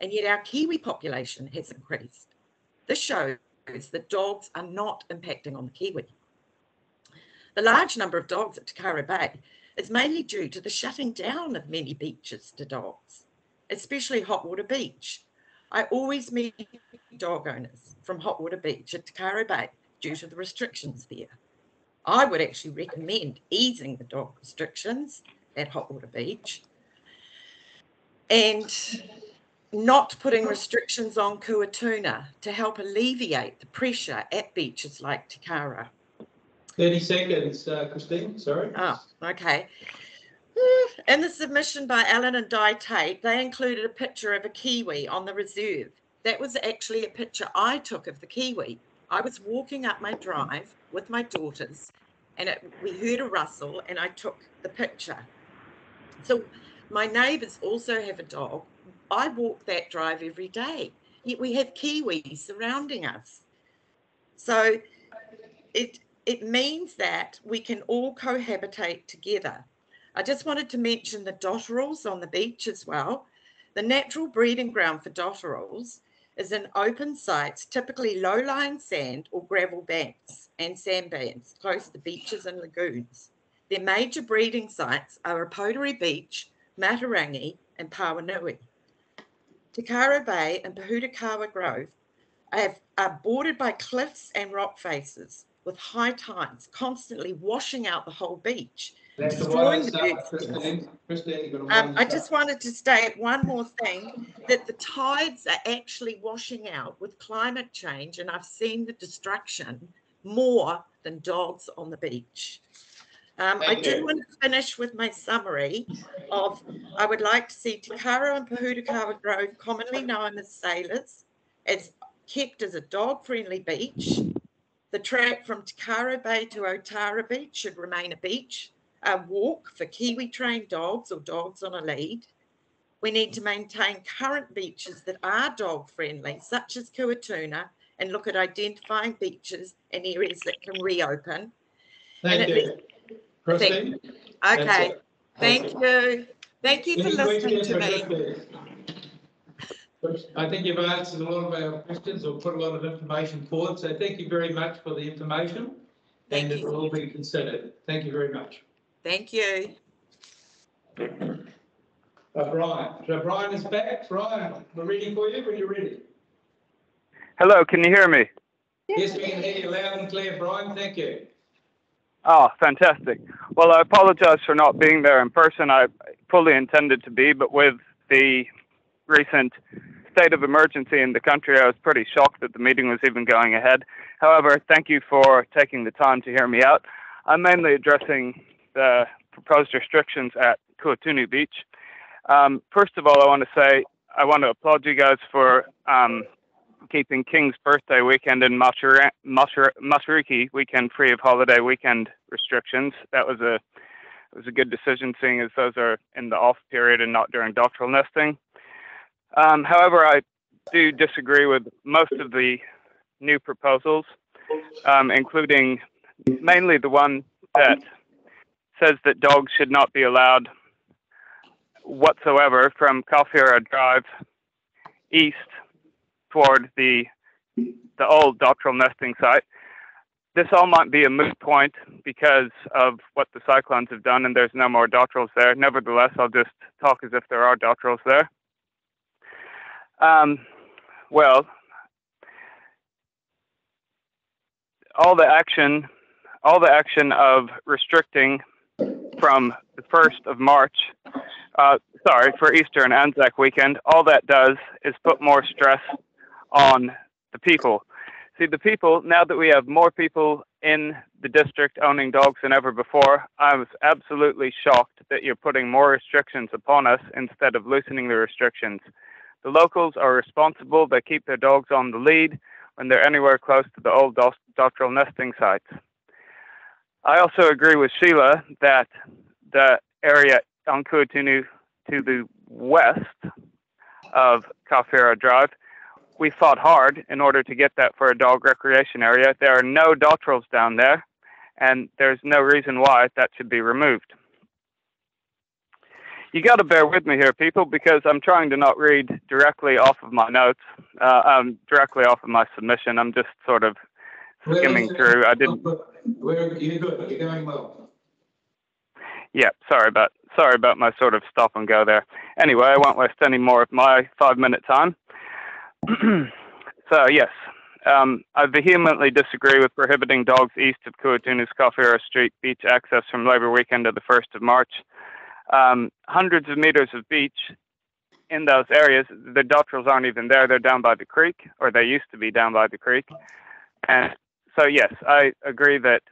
and yet our kiwi population has increased. This shows that dogs are not impacting on the kiwi. The large number of dogs at Te Karo Bay is mainly due to the shutting down of many beaches to dogs, especially Hotwater Beach. I always meet dog owners from Hotwater Beach at Te Karo Bay due to the restrictions there. I would actually recommend easing the dog restrictions at Hotwater Beach and not putting restrictions on Kuaotunu to help alleviate the pressure at beaches like Te Karo. Thirty seconds, uh, Christine, sorry. Oh, okay. In the submission by Alan and Di Tate, they included a picture of a kiwi on the reserve. That was actually a picture I took of the kiwi. I was walking up my drive with my daughters and it, we heard a rustle and I took the picture. So my neighbours also have a dog. I walk that drive every day. Yet we have Kiwis surrounding us. So it it means that we can all cohabitate together. I just wanted to mention the dotterels on the beach as well. The natural breeding ground for dotterels is in open sites, typically low-lying sand or gravel banks and sandbanks close to beaches and lagoons. Their major breeding sites are Apodori Beach, Matarangi and Pawanui. Te Karo Bay and Pohutukawa Grove have, are bordered by cliffs and rock faces with high tides constantly washing out the whole beach. That's destroying the birds' Christine, Christine, Um, I just wanted to state one more thing, that the tides are actually washing out with climate change and I've seen the destruction more than dogs on the beach. Um, I do want to finish with my summary of, I would like to see Te Karo and Pohutukawa Grove, commonly known as Sailors, as kept as a dog-friendly beach. The track from Te Karo Bay to Otara Beach should remain a beach, a walk for Kiwi trained dogs or dogs on a lead. We need to maintain current beaches that are dog friendly, such as Kuaotunu, and look at identifying beaches and areas that can reopen. Thank and you. Christine? That's Okay, thank you. Thank you for listening to me. I think you've answered a lot of our questions or put a lot of information forward, so thank you very much for the information. Thank And it you. will all be considered. Thank you very much. Thank you. Uh, Brian, so Brian is back. Brian, we're ready for you when you're ready. Hello, can you hear me? Yes, we can hear you loud and clear, Brian. Thank you. Oh, fantastic. Well, I apologize for not being there in person. I fully intended to be, but with the recent state of emergency in the country, I was pretty shocked that the meeting was even going ahead. However, thank you for taking the time to hear me out. I'm mainly addressing the proposed restrictions at Kuaotunu Beach. Um, first of all, I want to say I want to applaud you guys for um, keeping King's birthday weekend and Matsura- Matariki weekend free of holiday weekend restrictions. That was a was a good decision, seeing as those are in the off period and not during dotterel nesting. Um, however, I do disagree with most of the new proposals, um, including mainly the one that says that dogs should not be allowed whatsoever from Kawhira Drive east toward the the old dotterel nesting site. This all might be a moot point because of what the cyclones have done, and there's no more dotterels there. Nevertheless, I'll just talk as if there are dotterels there. Um, well, all the action, all the action of restricting from the first of March, uh, sorry, for Easter and Anzac weekend, all that does is put more stress on the people. See, the people, now that we have more people in the district owning dogs than ever before, I was absolutely shocked that you're putting more restrictions upon us instead of loosening the restrictions. The locals are responsible, they keep their dogs on the lead when they're anywhere close to the old doc- dotterel nesting sites. I also agree with Sheila that the area on Kuaotunu to the west of Kawhira Drive we fought hard in order to get that for a dog recreation area. There are no dotterels down there, and there's no reason why that should be removed. You got to bear with me here, people, because I'm trying to not read directly off of my notes, uh, um, directly off of my submission. I'm just sort of skimming through. I didn't. You're good. You're well. Yeah, sorry about sorry about my sort of stop and go there. Anyway, I won't waste any more of my five minute time. so yes, um, I vehemently disagree with prohibiting dogs east of Kuaotunu's Kawhira Street beach access from Labour weekend to the 1st of March. Um, hundreds of meters of beach in those areas, the dotterels aren't even there. They're down by the creek, or they used to be down by the creek. And so, yes, I agree that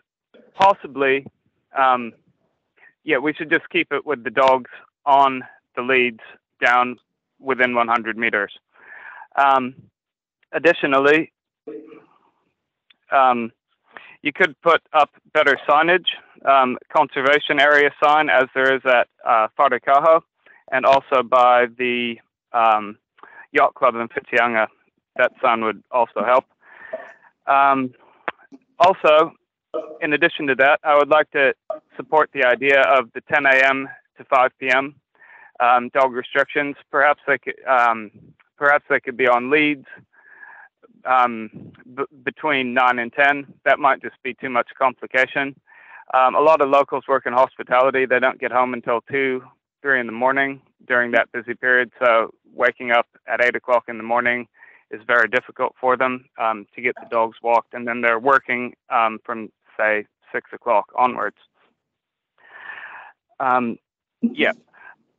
possibly, um, yeah, we should just keep it with the dogs on the leads down within 100 meters. Um, additionally, um, you could put up better signage, um, conservation area sign as there is at uh, Wharekaho and also by the um, yacht club in Whitianga. That sign would also help. Um, also, in addition to that, I would like to support the idea of the 10 a.m. to 5 p.m. Um, dog restrictions. Perhaps they could, um, perhaps they could be on leads um, b- between 9 and 10. That might just be too much complication. Um, a lot of locals work in hospitality. They don't get home until 2, 3 in the morning during that busy period. So waking up at 8 o'clock in the morning is very difficult for them um, to get the dogs walked. And then they're working um, from, say, 6 o'clock onwards. Um, yeah,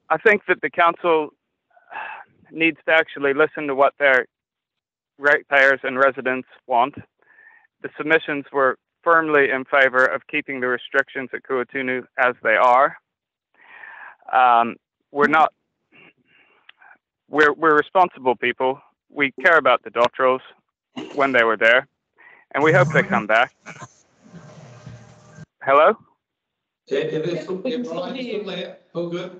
I think that the council needs to actually listen to what their ratepayers and residents want. The submissions were firmly in favor of keeping the restrictions at Kuaotunu as they are. Um, we're not, we're, we're responsible people. We care about the Dotterels when they were there, and we hope they come back. Hello? Yeah, if it's, if Brian's still there, all good.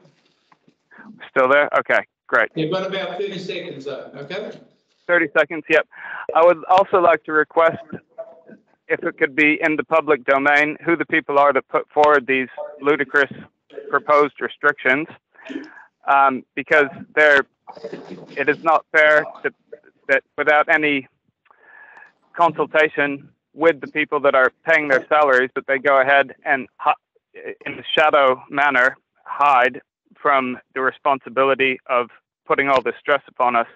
Still there? Okay, great. You've got about thirty seconds though, okay? 30 seconds, yep. I would also like to request if it could be in the public domain, who the people are that put forward these ludicrous proposed restrictions. Um, because there, it is not fair that, that without any consultation with the people that are paying their salaries, that they go ahead and in a shadow manner hide from the responsibility of putting all this stress upon us.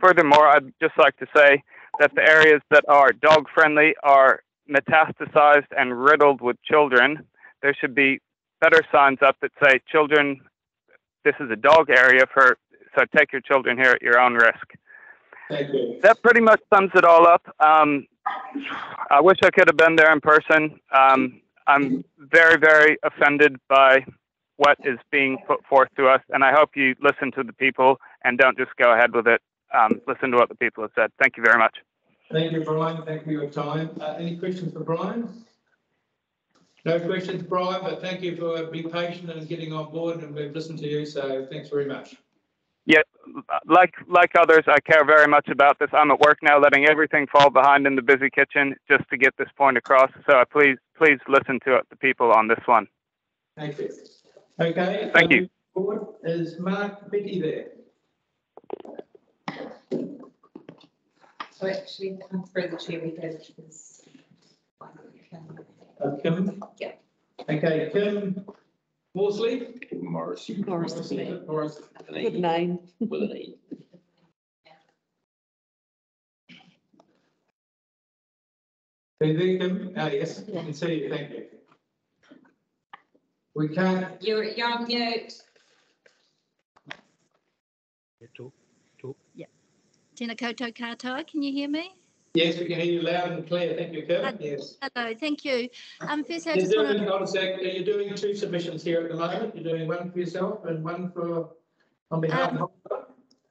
Furthermore, I'd just like to say that the areas that are dog friendly are metastasized and riddled with children. There should be better signs up that say, children, this is a dog area for, so take your children here at your own risk. Thank you. That pretty much sums it all up. Um, I wish I could have been there in person. Um, I'm very, very offended by what is being put forth to us, and I hope you listen to the people and don't just go ahead with it. Um, listen to what the people have said. Thank you very much. Thank you, Brian. Thank you for your time. Uh, any questions for Brian? No questions, Brian, but thank you for being patient and getting on board and we've listened to you, so thanks very much. Yeah, like like others, I care very much about this. I'm at work now, letting everything fall behind in the busy kitchen just to get this point across. So please please listen to the people on this one. Thank you. Okay. Thank um, you. Forward is Mark Vicky there. So actually, come through the chair, we have this. Uh, Kim? Yeah. Okay, Kim Morsley? Morrissey. Morrissey. Morris. Good name. With an E. Are you there, Kim? Ah, yes, I can see you, thank you. We can't, You're, you're on mute. Tēnā koutou katoa, can you hear me? yes, we can hear you loud and clear, thank you, Kevin. Uh, yes. Hello, thank you. Um, firstly, I You're just want doing, to, hold a sec, are you doing two submissions here at the moment? You're doing one for yourself and one for, on behalf Um, of?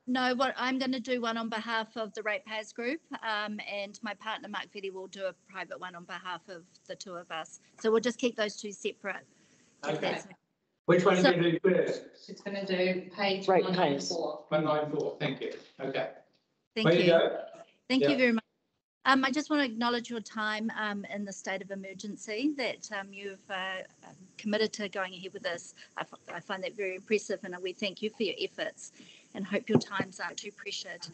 no, what, I'm going to do one on behalf of the ratepayers group, um, and my partner Mark Fetty will do a private one on behalf of the two of us. So we'll just keep those two separate. If Okay. Which one are So- you going to do first? She's gonna do page Right, one nine page. four. One nine four, thank you, okay. Thank Way to you. go. Thank Yeah. you very much. Um, I just want to acknowledge your time um, in the state of emergency that um, you've uh, committed to going ahead with this. I, f- I find that very impressive, and we thank you for your efforts and hope your times aren't too pressured.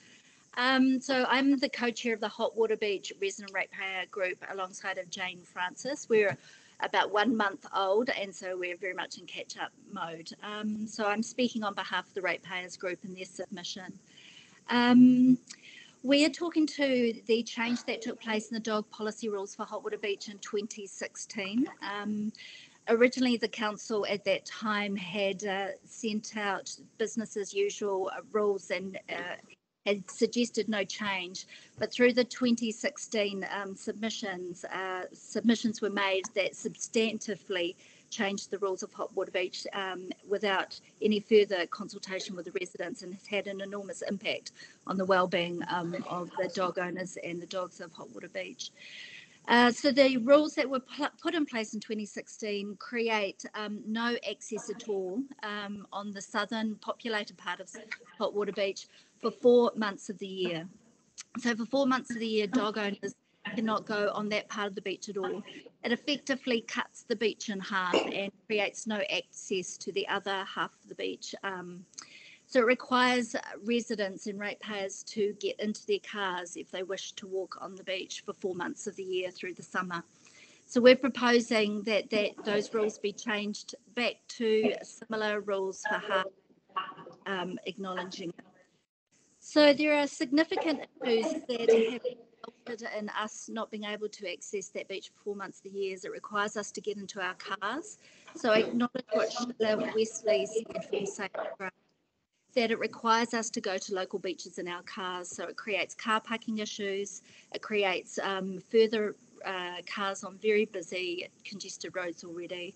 Um, so I'm the co-chair of the Hot Water Beach Resident Ratepayer Group alongside of Jane Francis. We're about one month old, and so we're very much in catch-up mode. Um, so I'm speaking on behalf of the Ratepayers Group in their submission. Um, we are talking to the change that took place in the dog policy rules for Hot Water Beach in 2016. Um, originally, the council at that time had uh, sent out business as usual rules and uh, had suggested no change. But through the 2016 um, submissions, uh, submissions were made that substantively changed the rules of Hot Water Beach um, without any further consultation with the residents and has had an enormous impact on the well-being um, of the dog owners and the dogs of Hot Water Beach. Uh, so the rules that were pu- put in place in 2016 create um, no access at all um, on the southern populated part of Hotwater Beach for four months of the year. So for four months of the year, dog owners cannot go on that part of the beach at all. It effectively cuts the beach in half and creates no access to the other half of the beach. Um, so it requires residents and ratepayers to get into their cars if they wish to walk on the beach for four months of the year through the summer. So we're proposing that, that those rules be changed back to similar rules for half, um, acknowledging. So there are significant issues that have resulted in us not being able to access that beach for four months of the year. It requires us to get into our cars. So I acknowledge what Sheila Wesley said from Safe that it requires us to go to local beaches in our cars. So it creates car parking issues. It creates um, further uh, cars on very busy, congested roads already.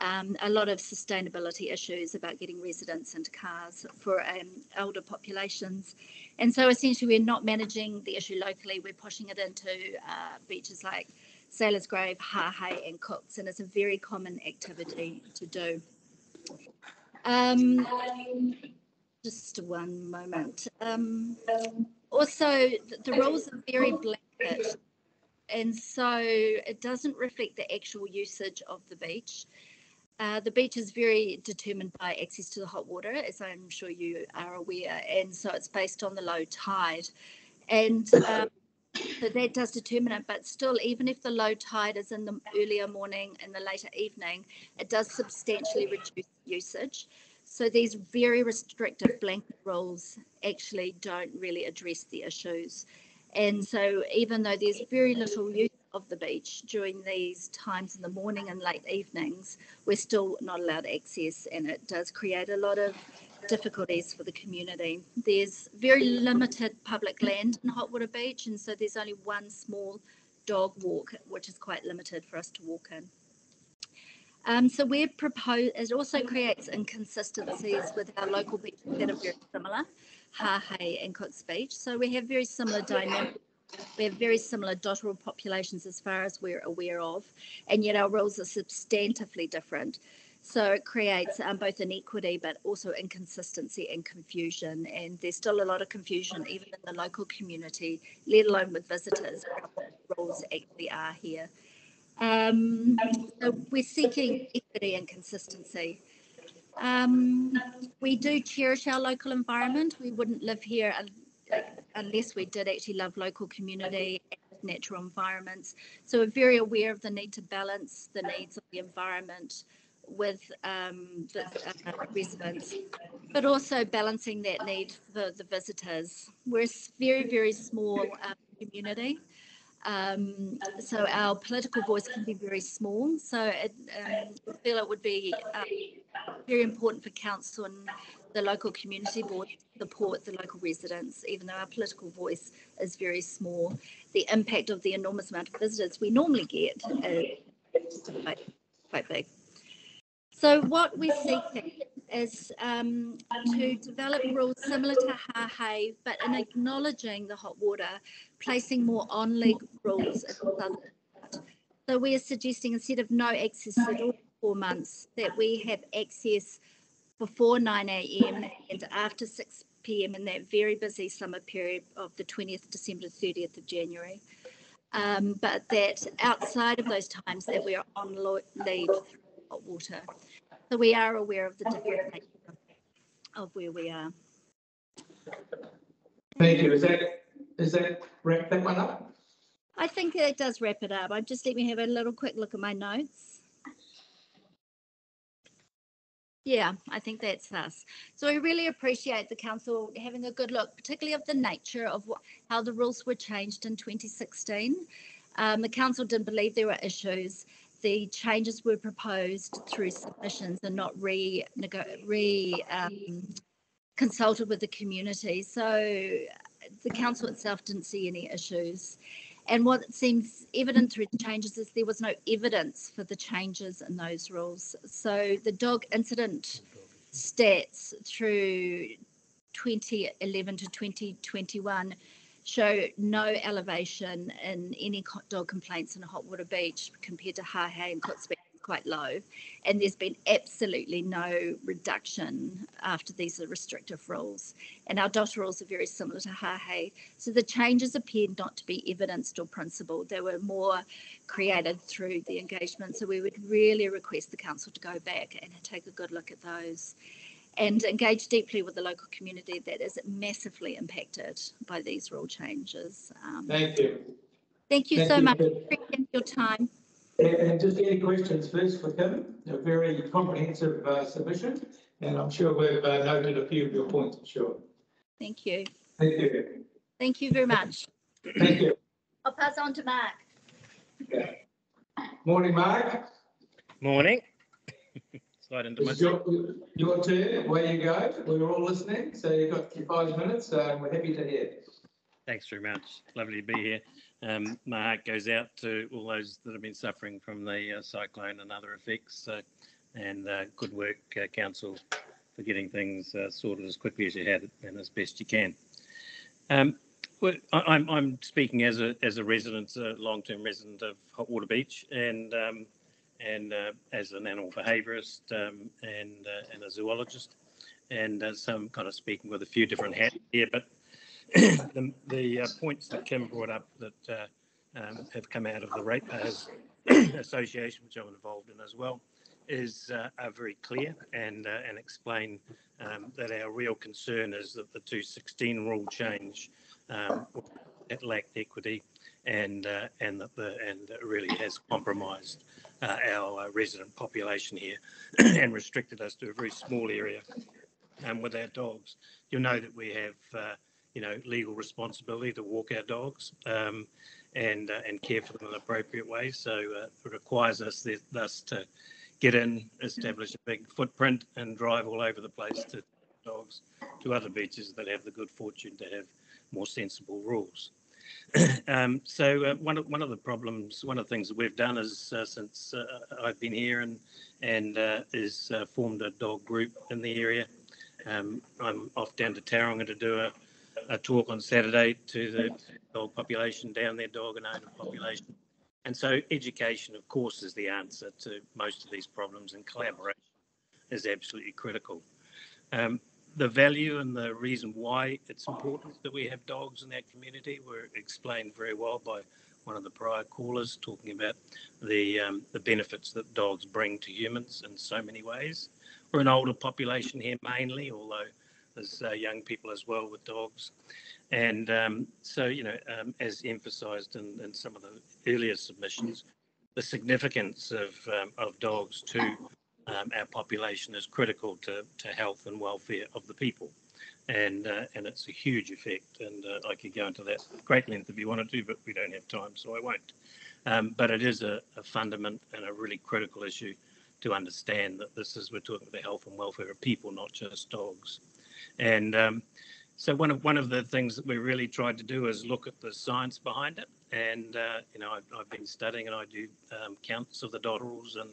Um, a lot of sustainability issues about getting residents into cars for um, elder populations. And so essentially, we're not managing the issue locally, we're pushing it into uh, beaches like Sailor's Grave, Hahei, and Cooks, and it's a very common activity to do. Um, just one moment. Um, also, the, the rules are very blanket, and so it doesn't reflect the actual usage of the beach. Uh, the beach is very determined by access to the hot water, as I'm sure you are aware, and so it's based on the low tide. And um, so that does determine it, but still, even if the low tide is in the earlier morning and the later evening, it does substantially reduce usage. So these very restrictive blanket rules actually don't really address the issues. And so even though there's very little use of the beach during these times in the morning and late evenings, we're still not allowed access and it does create a lot of difficulties for the community. There's very limited public land in Hotwater Beach and so there's only one small dog walk, which is quite limited for us to walk in. Um, so we propose, it also creates inconsistencies with our local beaches that are very similar, Hahei and Cook's Beach. So we have very similar dynamics. We have very similar dotterel populations as far as we're aware of, and yet our rules are substantively different. So it creates um, both inequity but also inconsistency and confusion. And there's still a lot of confusion even in the local community, let alone with visitors, what rules actually are here. Um, so we're seeking equity and consistency. Um, we do cherish our local environment. We wouldn't live here un- unless we did actually love local community and natural environments. So we're very aware of the need to balance the needs of the environment with um, the uh, residents, but also balancing that need for the visitors. We're a very, very small uh, community. Um, so our political voice can be very small. So it, um, I feel it would be um, very important for council and the local community board to support the local residents, even though our political voice is very small. The impact of the enormous amount of visitors we normally get is quite, quite big. So what we're seeking is um, to develop rules similar to Hahei, but in acknowledging the hot water, placing more on-leg rules. So we are suggesting instead of no access at all for four months, that we have access before 9 a.m. and after 6 p.m. in that very busy summer period of the 20th December to 30th of January. Um, but that outside of those times that we are on leave hot water. So we are aware of the different nature of where we are. Thank you. Is that, is that wrap that one up? I think it does wrap it up. I just let me have a little quick look at my notes. Yeah, I think that's us. So I really appreciate the council having a good look, particularly of the nature of what, how the rules were changed in 2016. Um, the council didn't believe there were issues. The changes were proposed through submissions and not re, re um, consulted with the community. So the council itself didn't see any issues. And what seems evident through the changes is there was no evidence for the changes in those rules. So the dog incident stats through 2011 to 2021 show no elevation in any dog complaints in a Hot Water Beach compared to Hahei and Cootsby quite low. And there's been absolutely no reduction after these are restrictive rules. And our dotterels are very similar to Hahei. So the changes appeared not to be evidenced or principled. They were more created through the engagement. So we would really request the council to go back and take a good look at those and engage deeply with the local community that is massively impacted by these rule changes. Um, Thank you. Thank you Thank so you. much. for your time. And, and just any questions first for Kim? A very comprehensive uh, submission, and I'm sure we've uh, noted a few of your points, I'm sure. Thank you. Thank you. Thank you very much. Thank you. I'll pass on to Mark. Morning, Mark. Morning. Into my It's your, your turn. Away you go. We're all listening, so you've got your five minutes. Uh, we're happy to hear. Thanks very much. Lovely to be here. Um, my heart goes out to all those that have been suffering from the uh, cyclone and other effects. So, and uh, good work, uh, council, for getting things uh, sorted as quickly as you had and as best you can. Um, well, I, I'm I'm speaking as a as a resident, a long-term resident of Hot Water Beach, and um, and uh, as an animal behaviourist um, and uh, and a zoologist, and uh, so I'm kind of speaking with a few different hats here, but the, the uh, points that Kim brought up that uh, um, have come out of the Ratepayers Association, which I'm involved in as well, is uh, are very clear and and explain um, that our real concern is that the 216 rule change um, lacked equity and uh, and that the and really has compromised uh, our uh, resident population here and restricted us to a very small area um, with our dogs. You'll know that we have uh, you know, legal responsibility to walk our dogs um, and uh, and care for them in an appropriate way. So uh, it requires us th- thus to get in, establish a big footprint, and drive all over the place to dogs to other beaches that have the good fortune to have more sensible rules. um, so uh, one of one of the problems, one of the things that we've done is uh, since uh, I've been here and and uh, is uh, formed a dog group in the area. Um, I'm off down to Tauranga to do a a talk on Saturday to the dog population down there, dog and owner population. And so education, of course, is the answer to most of these problems and collaboration is absolutely critical. Um, the value and the reason why it's important that we have dogs in our community were explained very well by one of the prior callers talking about the um, the benefits that dogs bring to humans in so many ways. We're an older population here mainly, although there's uh, young people as well with dogs. And um, so, you know, um, as emphasised in, in some of the earlier submissions, the significance of, um, of dogs to um, our population is critical to, to health and welfare of the people. And, uh, and it's a huge effect. And uh, I could go into that great length if you wanted to, but we don't have time, so I won't. Um, but it is a, a fundament and a really critical issue to understand that this is, we're talking about the health and welfare of people, not just dogs. And um, so one of one of the things that we really tried to do is look at the science behind it. And uh, you know, I've, I've, been studying and I do um, counts of the dotterels and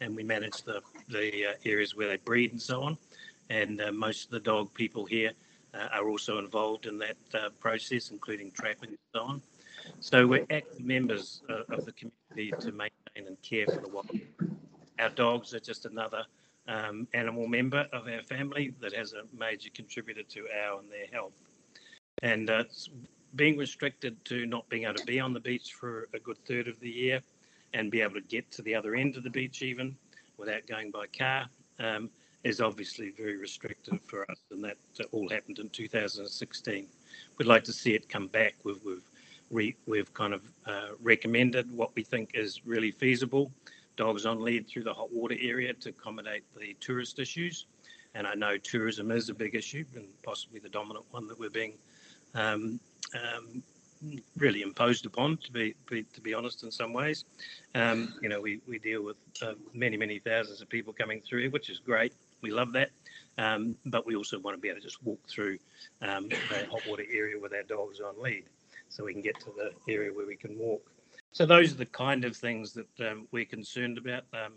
and we manage the the uh, areas where they breed and so on. And uh, most of the dog people here uh, are also involved in that uh, process, including trapping and so on. So we're active members uh, of the community to maintain and care for the wild. Our dogs are just another um, animal member of our family that has a major contributor to our and their health. And uh, being restricted to not being able to be on the beach for a good third of the year and be able to get to the other end of the beach even without going by car um, is obviously very restrictive for us. And that uh, all happened in 2016. We'd like to see it come back. We've, we've, re, we've kind of uh, recommended what we think is really feasible dogs on lead through the hot water area to accommodate the tourist issues. And I know tourism is a big issue and possibly the dominant one that we're being um, um, really imposed upon, to be, be, to be honest, in some ways. Um, you know, we, we deal with uh, many, many thousands of people coming through, which is great. We love that. Um, but we also want to be able to just walk through um, the hot water area with our dogs on lead so we can get to the area where we can walk. So those are the kind of things that um, we're concerned about. Um,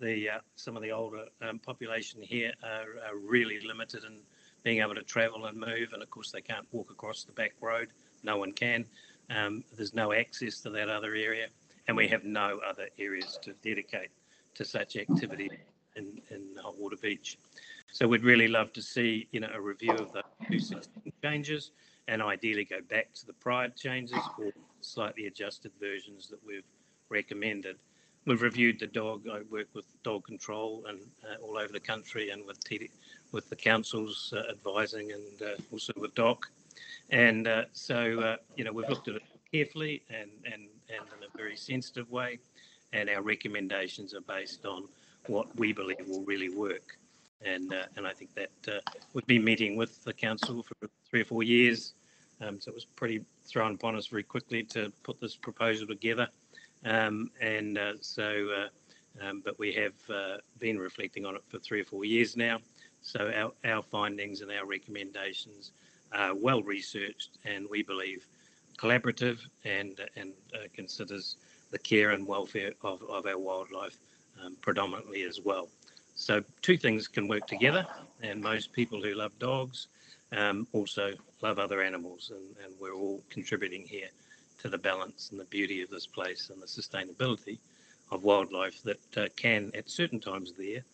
the uh, some of the older um, population here are, are, really limited in being able to travel and move, and of course they can't walk across the back road no one can. Um, there's no access to that other area, and we have no other areas to dedicate to such activity in, in Hot Water Beach. So we'd really love to see, you know, a review of the 216 changes and ideally go back to the prior changes or slightly adjusted versions that we've recommended. We've reviewed the dog. I work with dog control and uh, all over the country and with TD, with the councils uh, advising and uh, also with DOC. And uh, so, uh, you know, we've looked at it carefully and, and, and in a very sensitive way. And our recommendations are based on what we believe will really work. And, uh, and I think that we've been meeting with the council for three or four years. Um, so it was pretty thrown upon us very quickly to put this proposal together. Um, and uh, so, uh, um, but we have uh, been reflecting on it for three or four years now. So our, our findings and our recommendations are well researched and we believe collaborative and, and uh, considers the care and welfare of, of our wildlife um, predominantly as well. So two things can work together and most people who love dogs um, also love other animals and, and we're all contributing here to the balance and the beauty of this place and the sustainability of wildlife that uh, can at certain times of the year,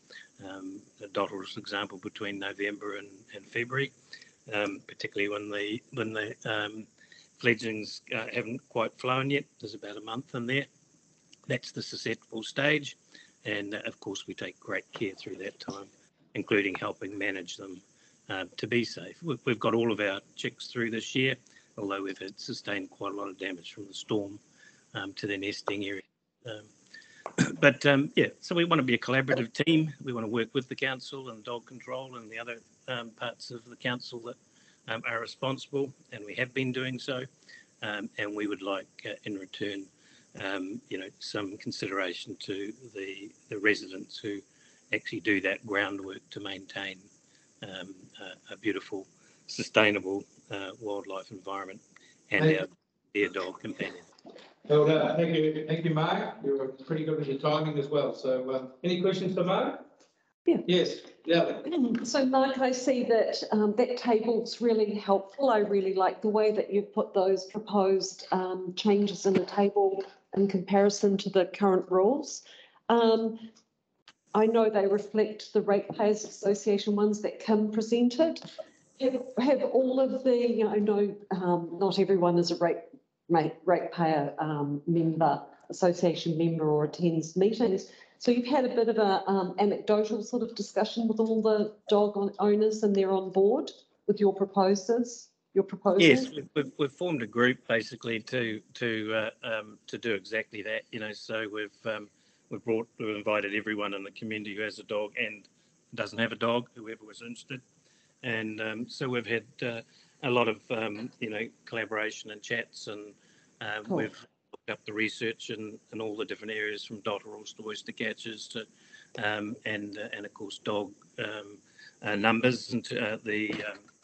um, the example between November and, and February, um, particularly when the when the um, fledglings uh, haven't quite flown yet. There's about a month in there. That's the susceptible stage, and uh, of course we take great care through that time, including helping manage them uh, to be safe. We've, got all of our chicks through this year, although we've had sustained quite a lot of damage from the storm um, to their nesting area. Um, but um, yeah, so we want to be a collaborative team. We want to work with the council and dog control and the other um, parts of the council that um, are responsible, and we have been doing so. And we would like, uh, in return, um, you know, some consideration to the the residents who actually do that groundwork to maintain um, a, a beautiful, sustainable uh, wildlife environment and Thank our dear dog companion. Well, uh, thank you, thank you, Mark. You were pretty good with your timing as well. So, um, any questions for Mark? Yeah. Yes, yeah. So Mark, I see that um, that table's really helpful. I really like the way that you've put those proposed um, changes in the table in comparison to the current rules. Um, I know they reflect the Ratepayers Association ones that Kim presented. Have, have all of the, I know um, not everyone is a rate, rate ratepayer um, member, association member or attends meetings. So you've had a bit of a um, anecdotal sort of discussion with all the dog owners and they're on board with your proposals, your proposals? Yes, we've, we've, we've formed a group basically to to uh, um, to do exactly that. You know, so we've um, we've brought we've invited everyone in the community who has a dog and doesn't have a dog, whoever was interested, and um, so we've had uh, a lot of um, you know collaboration and chats, and um, Cool. we've looked up the research in, in all the different areas from dotterels to oyster catchers to um, and uh, and of course dog um, uh, numbers and to, uh, the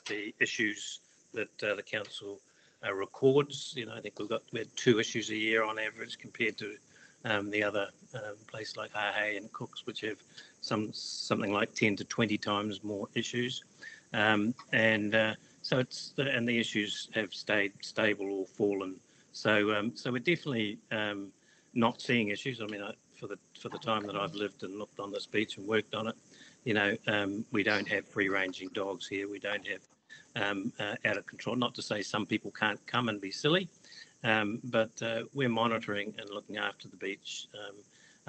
the issues that uh, the council uh, records. You know, I think we've got we had two issues a year on average compared to um, the other um, place like Hahei and Cooks, which have some something like ten to twenty times more issues. Um, and uh, so it's the, and the issues have stayed stable or fallen. So um, so we're definitely um, not seeing issues. I mean, I, for the for the time that I've lived and looked on this beach and worked on it, you know, um, we don't have free ranging dogs here. We don't have um, uh, out of control. Not to say some people can't come and be silly, um, but uh, we're monitoring and looking after the beach um,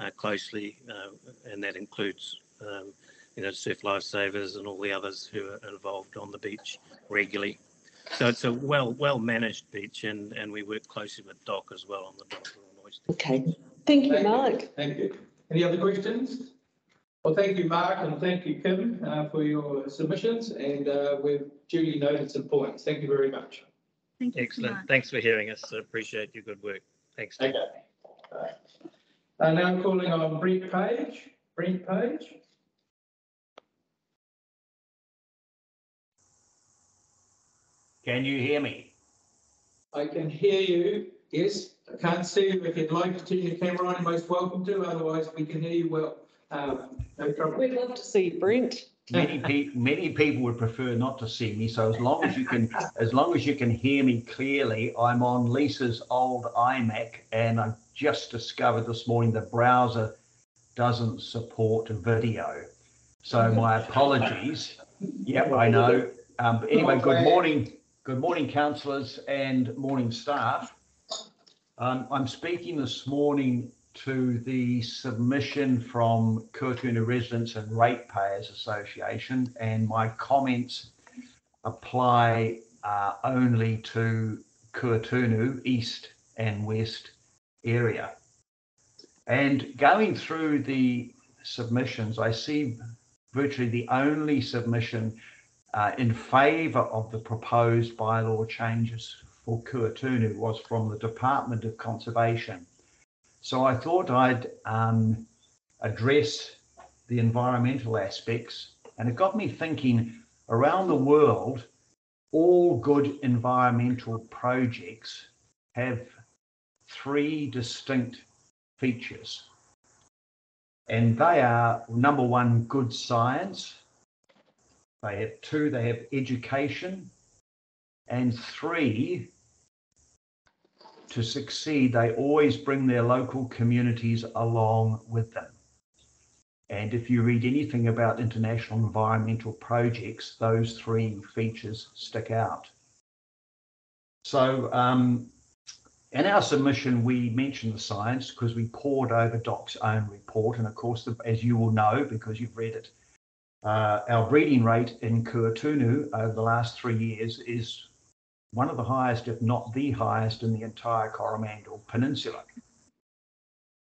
uh, closely, uh, and that includes, um, you know, surf lifesavers and all the others who are involved on the beach regularly. So it's a well well managed beach, and, and we work closely with DOC as well on the dock and oyster. Okay, thank you, Mark. Thank you. Any other questions? Well, thank you, Mark, and thank you, Kim, uh, for your submissions, and uh, we've duly noted some points. Thank you very much. Thank you. Excellent. Mark. Thanks for hearing us. I appreciate your good work. Thanks. Tim. Okay. Uh, now calling on Brent Page. Brent Page. Can you hear me? I can hear you. Yes, I can't see you. If you'd like to turn your camera on, you're most welcome to. Otherwise, we can hear you well. Um, no trouble. We'd love to see you, Brent. Many pe- many people would prefer not to see me. So as long as you can, as long as you can hear me clearly, I'm on Lisa's old iMac, and I just discovered this morning the browser doesn't support video. So my apologies. Yep, I know. Um, but anyway, good morning, good morning, councillors and morning staff. Um, I'm speaking this morning to the submission from Kuaotunu Residents and Ratepayers Association, and my comments apply uh, only to Kuaotunu East and West area. And going through the submissions, I see virtually the only submission uh, in favour of the proposed bylaw changes for Kuaotunu was from the Department of Conservation. So I thought I'd um, address the environmental aspects, and it got me thinking around the world, all good environmental projects have three distinct features. And they are number one, good science. They have two, they have education. And three, to succeed, they always bring their local communities along with them. And if you read anything about international environmental projects, those three features stick out. So um, in our submission, we mentioned the science because we poured over DOC's own report. And of course, the, as you will know, because you've read it, uh, our breeding rate in Kuaotunu over the last three years is one of the highest, if not the highest, in the entire Coromandel Peninsula.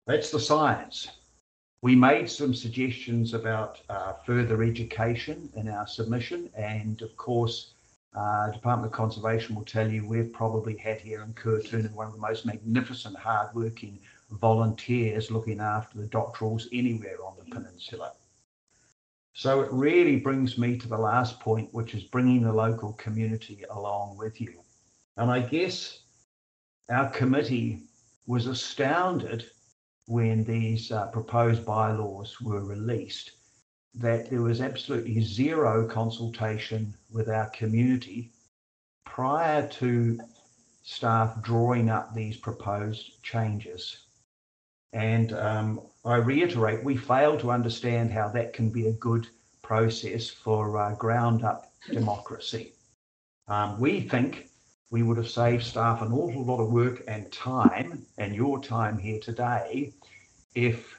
That's the science. We made some suggestions about uh, further education in our submission, and of course, uh, Department of Conservation will tell you we've probably had here in Kuaotunu one of the most magnificent, hard-working volunteers looking after the dotterels anywhere on the peninsula. So it really brings me to the last point, which is bringing the local community along with you. And I guess our committee was astounded when these uh, proposed bylaws were released that there was absolutely zero consultation with our community prior to staff drawing up these proposed changes. And um, I reiterate, we fail to understand how that can be a good process for uh, ground up democracy. Um, we think we would have saved staff an awful lot of work and time, and your time here today, if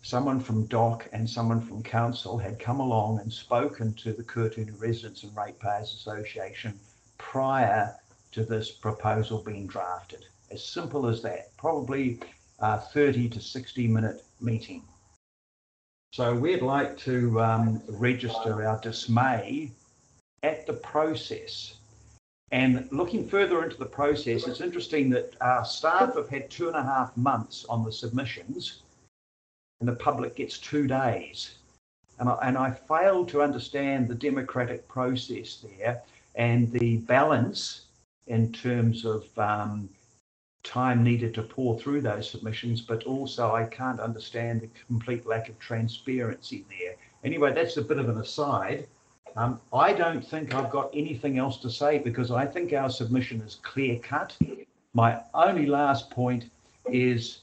someone from DOC and someone from council had come along and spoken to the Kuaotunu Residents and Ratepayers Association prior to this proposal being drafted. As simple as that, probably a 30 to 60 minute meeting. So we'd like to um, register our dismay at the process. And looking further into the process, it's interesting that our staff have had two and a half months on the submissions and the public gets two days. And I, and I fail to understand the democratic process there and the balance in terms of um, time needed to pour through those submissions, but also I can't understand the complete lack of transparency there. Anyway, that's a bit of an aside. Um, I don't think I've got anything else to say because I think our submission is clear cut. My only last point is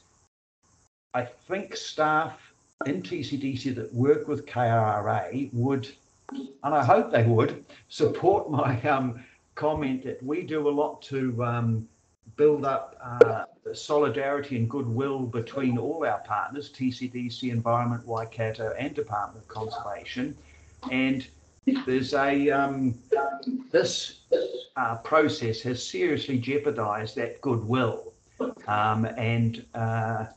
I think staff in TCDC that work with KRRA would, and I hope they would, support my um, comment that we do a lot to um, build up uh, solidarity and goodwill between all our partners, TCDC, Environment, Waikato, and Department of Conservation. And there's a, um, this uh, process has seriously jeopardized that goodwill. Um, and uh,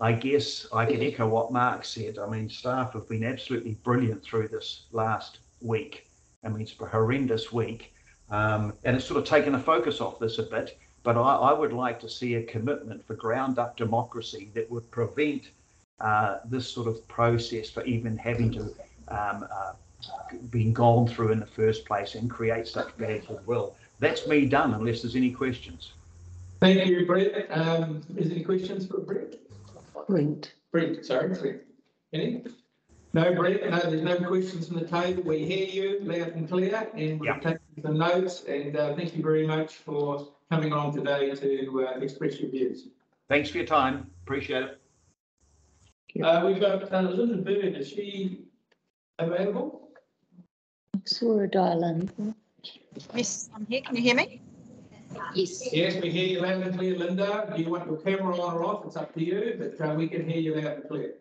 I guess I can echo what Mark said. I mean, staff have been absolutely brilliant through this last week. I mean, it's a horrendous week. Um, and it's sort of taken the focus off this a bit. But I, I, would like to see a commitment for ground up democracy that would prevent uh, this sort of process for even having to um, uh, being gone through in the first place and create such bad goodwill. That's me done, unless there's any questions. Thank you, Brett. Um, is there any questions for Brett? Brent. Brent, sorry, Brent. Any? No, Brett, no, there's no questions from the table. We hear you loud and clear and we'll take the notes and uh, thank you very much for coming on today to uh, express your views. Thanks for your time. Appreciate it. Uh, we've got uh, Linda Bird, is she available? Saw her dial in. Yes, I'm here. Can you hear me? Yes. Yes, we hear you loud and clear, Linda. Do you want your camera on or off? It's up to you, but uh, we can hear you loud and clear.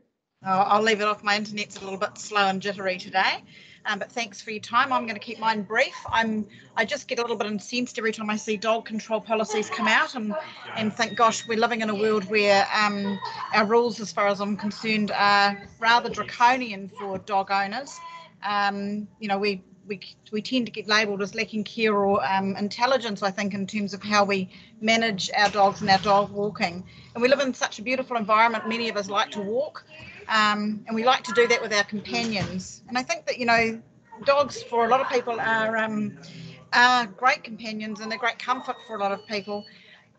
I'll, I'll leave it off. My internet's a little bit slow and jittery today. Um, but thanks for your time. I'm going to keep mine brief. I'm I just get a little bit incensed every time I see dog control policies come out and and thank gosh we're living in a world where um, our rules as far as I'm concerned are rather draconian for dog owners. Um, you know, we we, we tend to get labelled as lacking care or um, intelligence, I think, in terms of how we manage our dogs and our dog walking. And we live in such a beautiful environment. Many of us like to walk, um, and we like to do that with our companions. And I think that you know, dogs for a lot of people are um, are great companions and they're great comfort for a lot of people.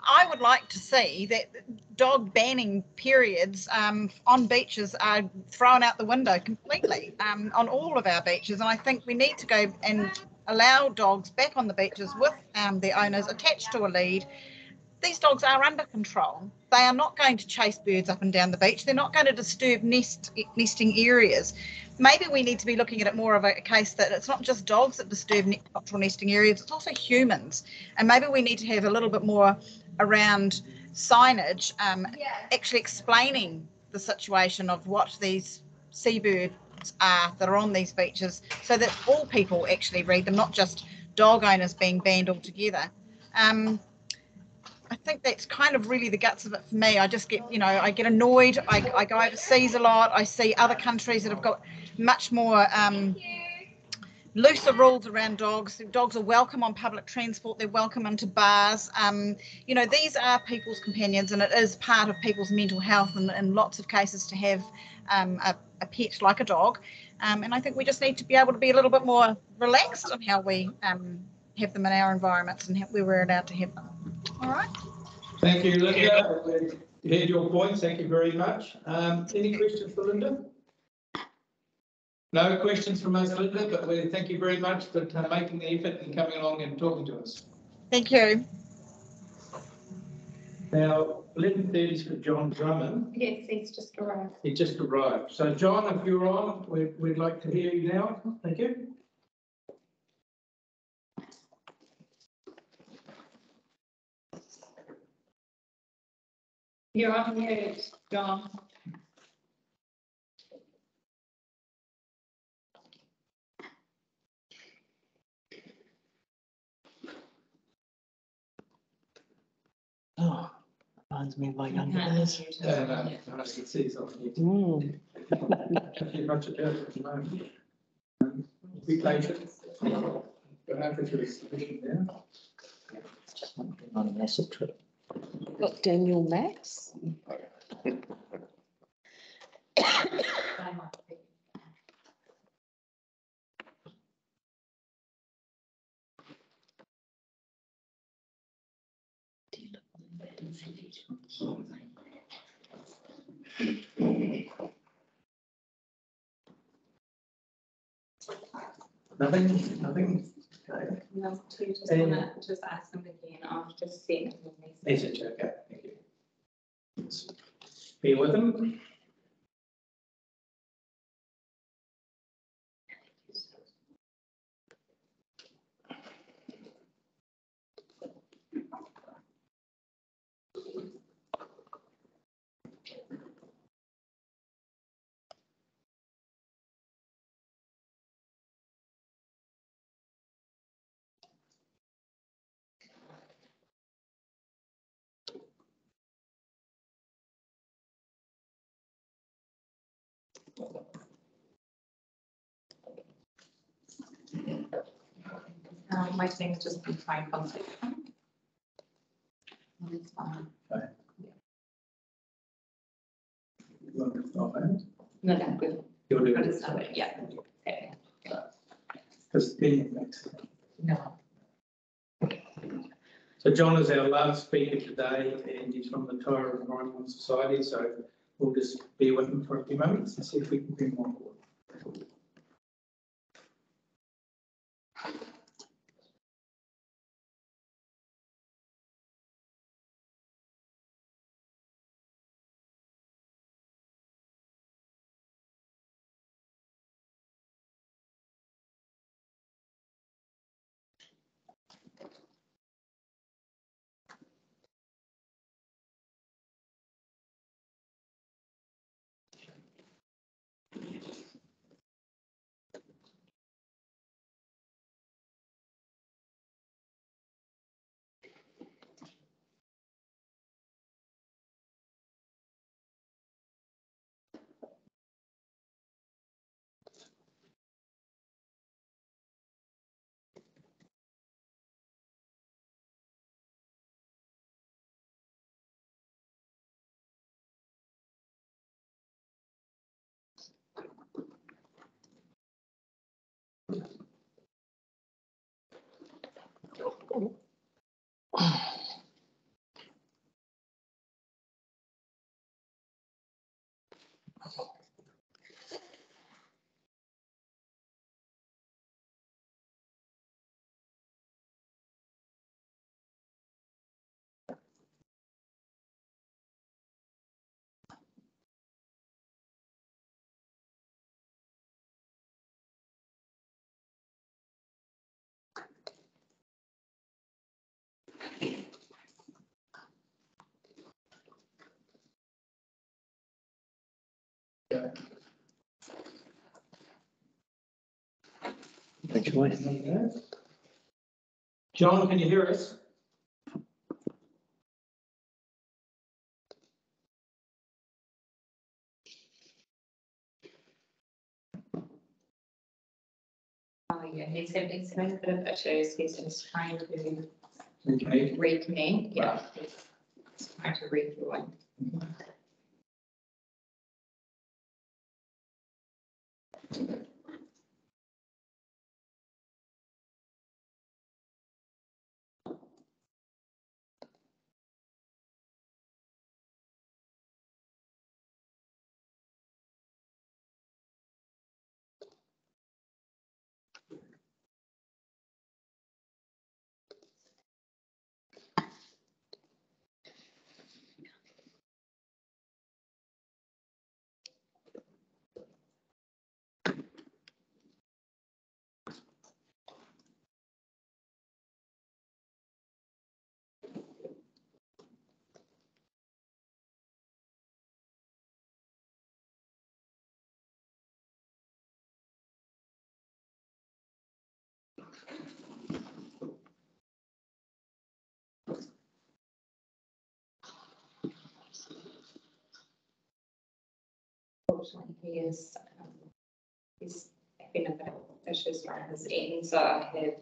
I would like to see that dog banning periods um, on beaches are thrown out the window completely um, on all of our beaches. And I think we need to go and allow dogs back on the beaches with um, their owners attached to a lead. These dogs are under control. They are not going to chase birds up and down the beach. They're not going to disturb nest nesting areas. Maybe we need to be looking at it more of a case that it's not just dogs that disturb natural nesting areas, it's also humans. And maybe we need to have a little bit more around signage, um, actually explaining the situation of what these seabirds are that are on these beaches so that all people actually read them, not just dog owners being banned altogether. Um, I think that's kind of really the guts of it for me. I just get, you know, I get annoyed. I, I go overseas a lot. I see other countries that have got much more um, looser rules around dogs. Dogs are welcome on public transport. They're welcome into bars. Um, you know, these are people's companions, and it is part of people's mental health And in lots of cases to have um, a, a, pet like a dog. Um, and I think we just need to be able to be a little bit more relaxed on how we um, have them in our environments and where we're allowed to have them. All right. Thank you, Linda. We heard your points. Thank you very much. Um, any questions for Linda? No questions from us, Linda, but we thank you very much for uh, making the effort and coming along and talking to us. Thank you. Now, eleven thirty is for John Drummond. Yes, he's just arrived. He just arrived. So John, if you're on, we'd, we'd like to hear you now. Thank you. You're on mute, John. Oh, reminds me of my younger days. Yeah, no, no, I can see it's on. Mm. Thank you much about it at the moment. Be patient. Go after the submission now. On a massive trip. Got Daniel Max. Nothing, nothing. So you just wanna just ask them again, I'll just a message. Message, okay, thank you. Be with them. Um, my team's just been trying to contact them. And It's fine. No, no, good. You'll do But it. it's not, yeah. Okay. Because the next. No. So John is our last speaker today and he's from the Tairua Environmental Society, so we'll just be with him for a few moments and see if we can bring him on board. 嗯 John, can you hear us? Oh, yeah, he's having some bit of issues. He's just trying to Okay. reconnect. Yeah. He's trying to rejoin. Unfortunately, he is, um, he's having a bit issues around his end, so I have,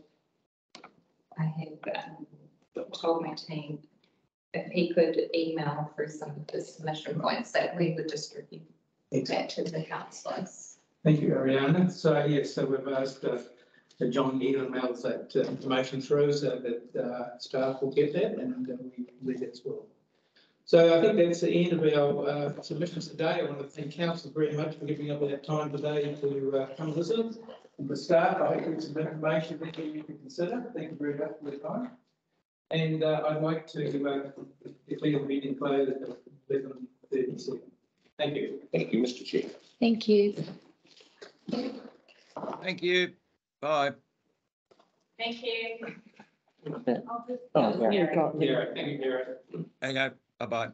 I have, um, told my team if he could email through some of the submission points that we would distribute back to the councillors. Thank you, Ariana. So yes, so we've asked uh, that John emails that uh, information through so that uh, staff will get that and uh, we read it as well. So I think that's the end of our uh, submissions today. I want to thank council very much for giving up their time today to uh, come listen. And for staff, I hope there's some information that you can consider. Thank you very much for your time. And uh, I'd like to uh, declare the meeting closed at eleven thirty-seven. Thank you. Thank you, Mr Chair. Thank you. Thank you. Bye. Thank you. Oh, yeah. Garrett, thank you, Garrett. Hang on. Bye-bye.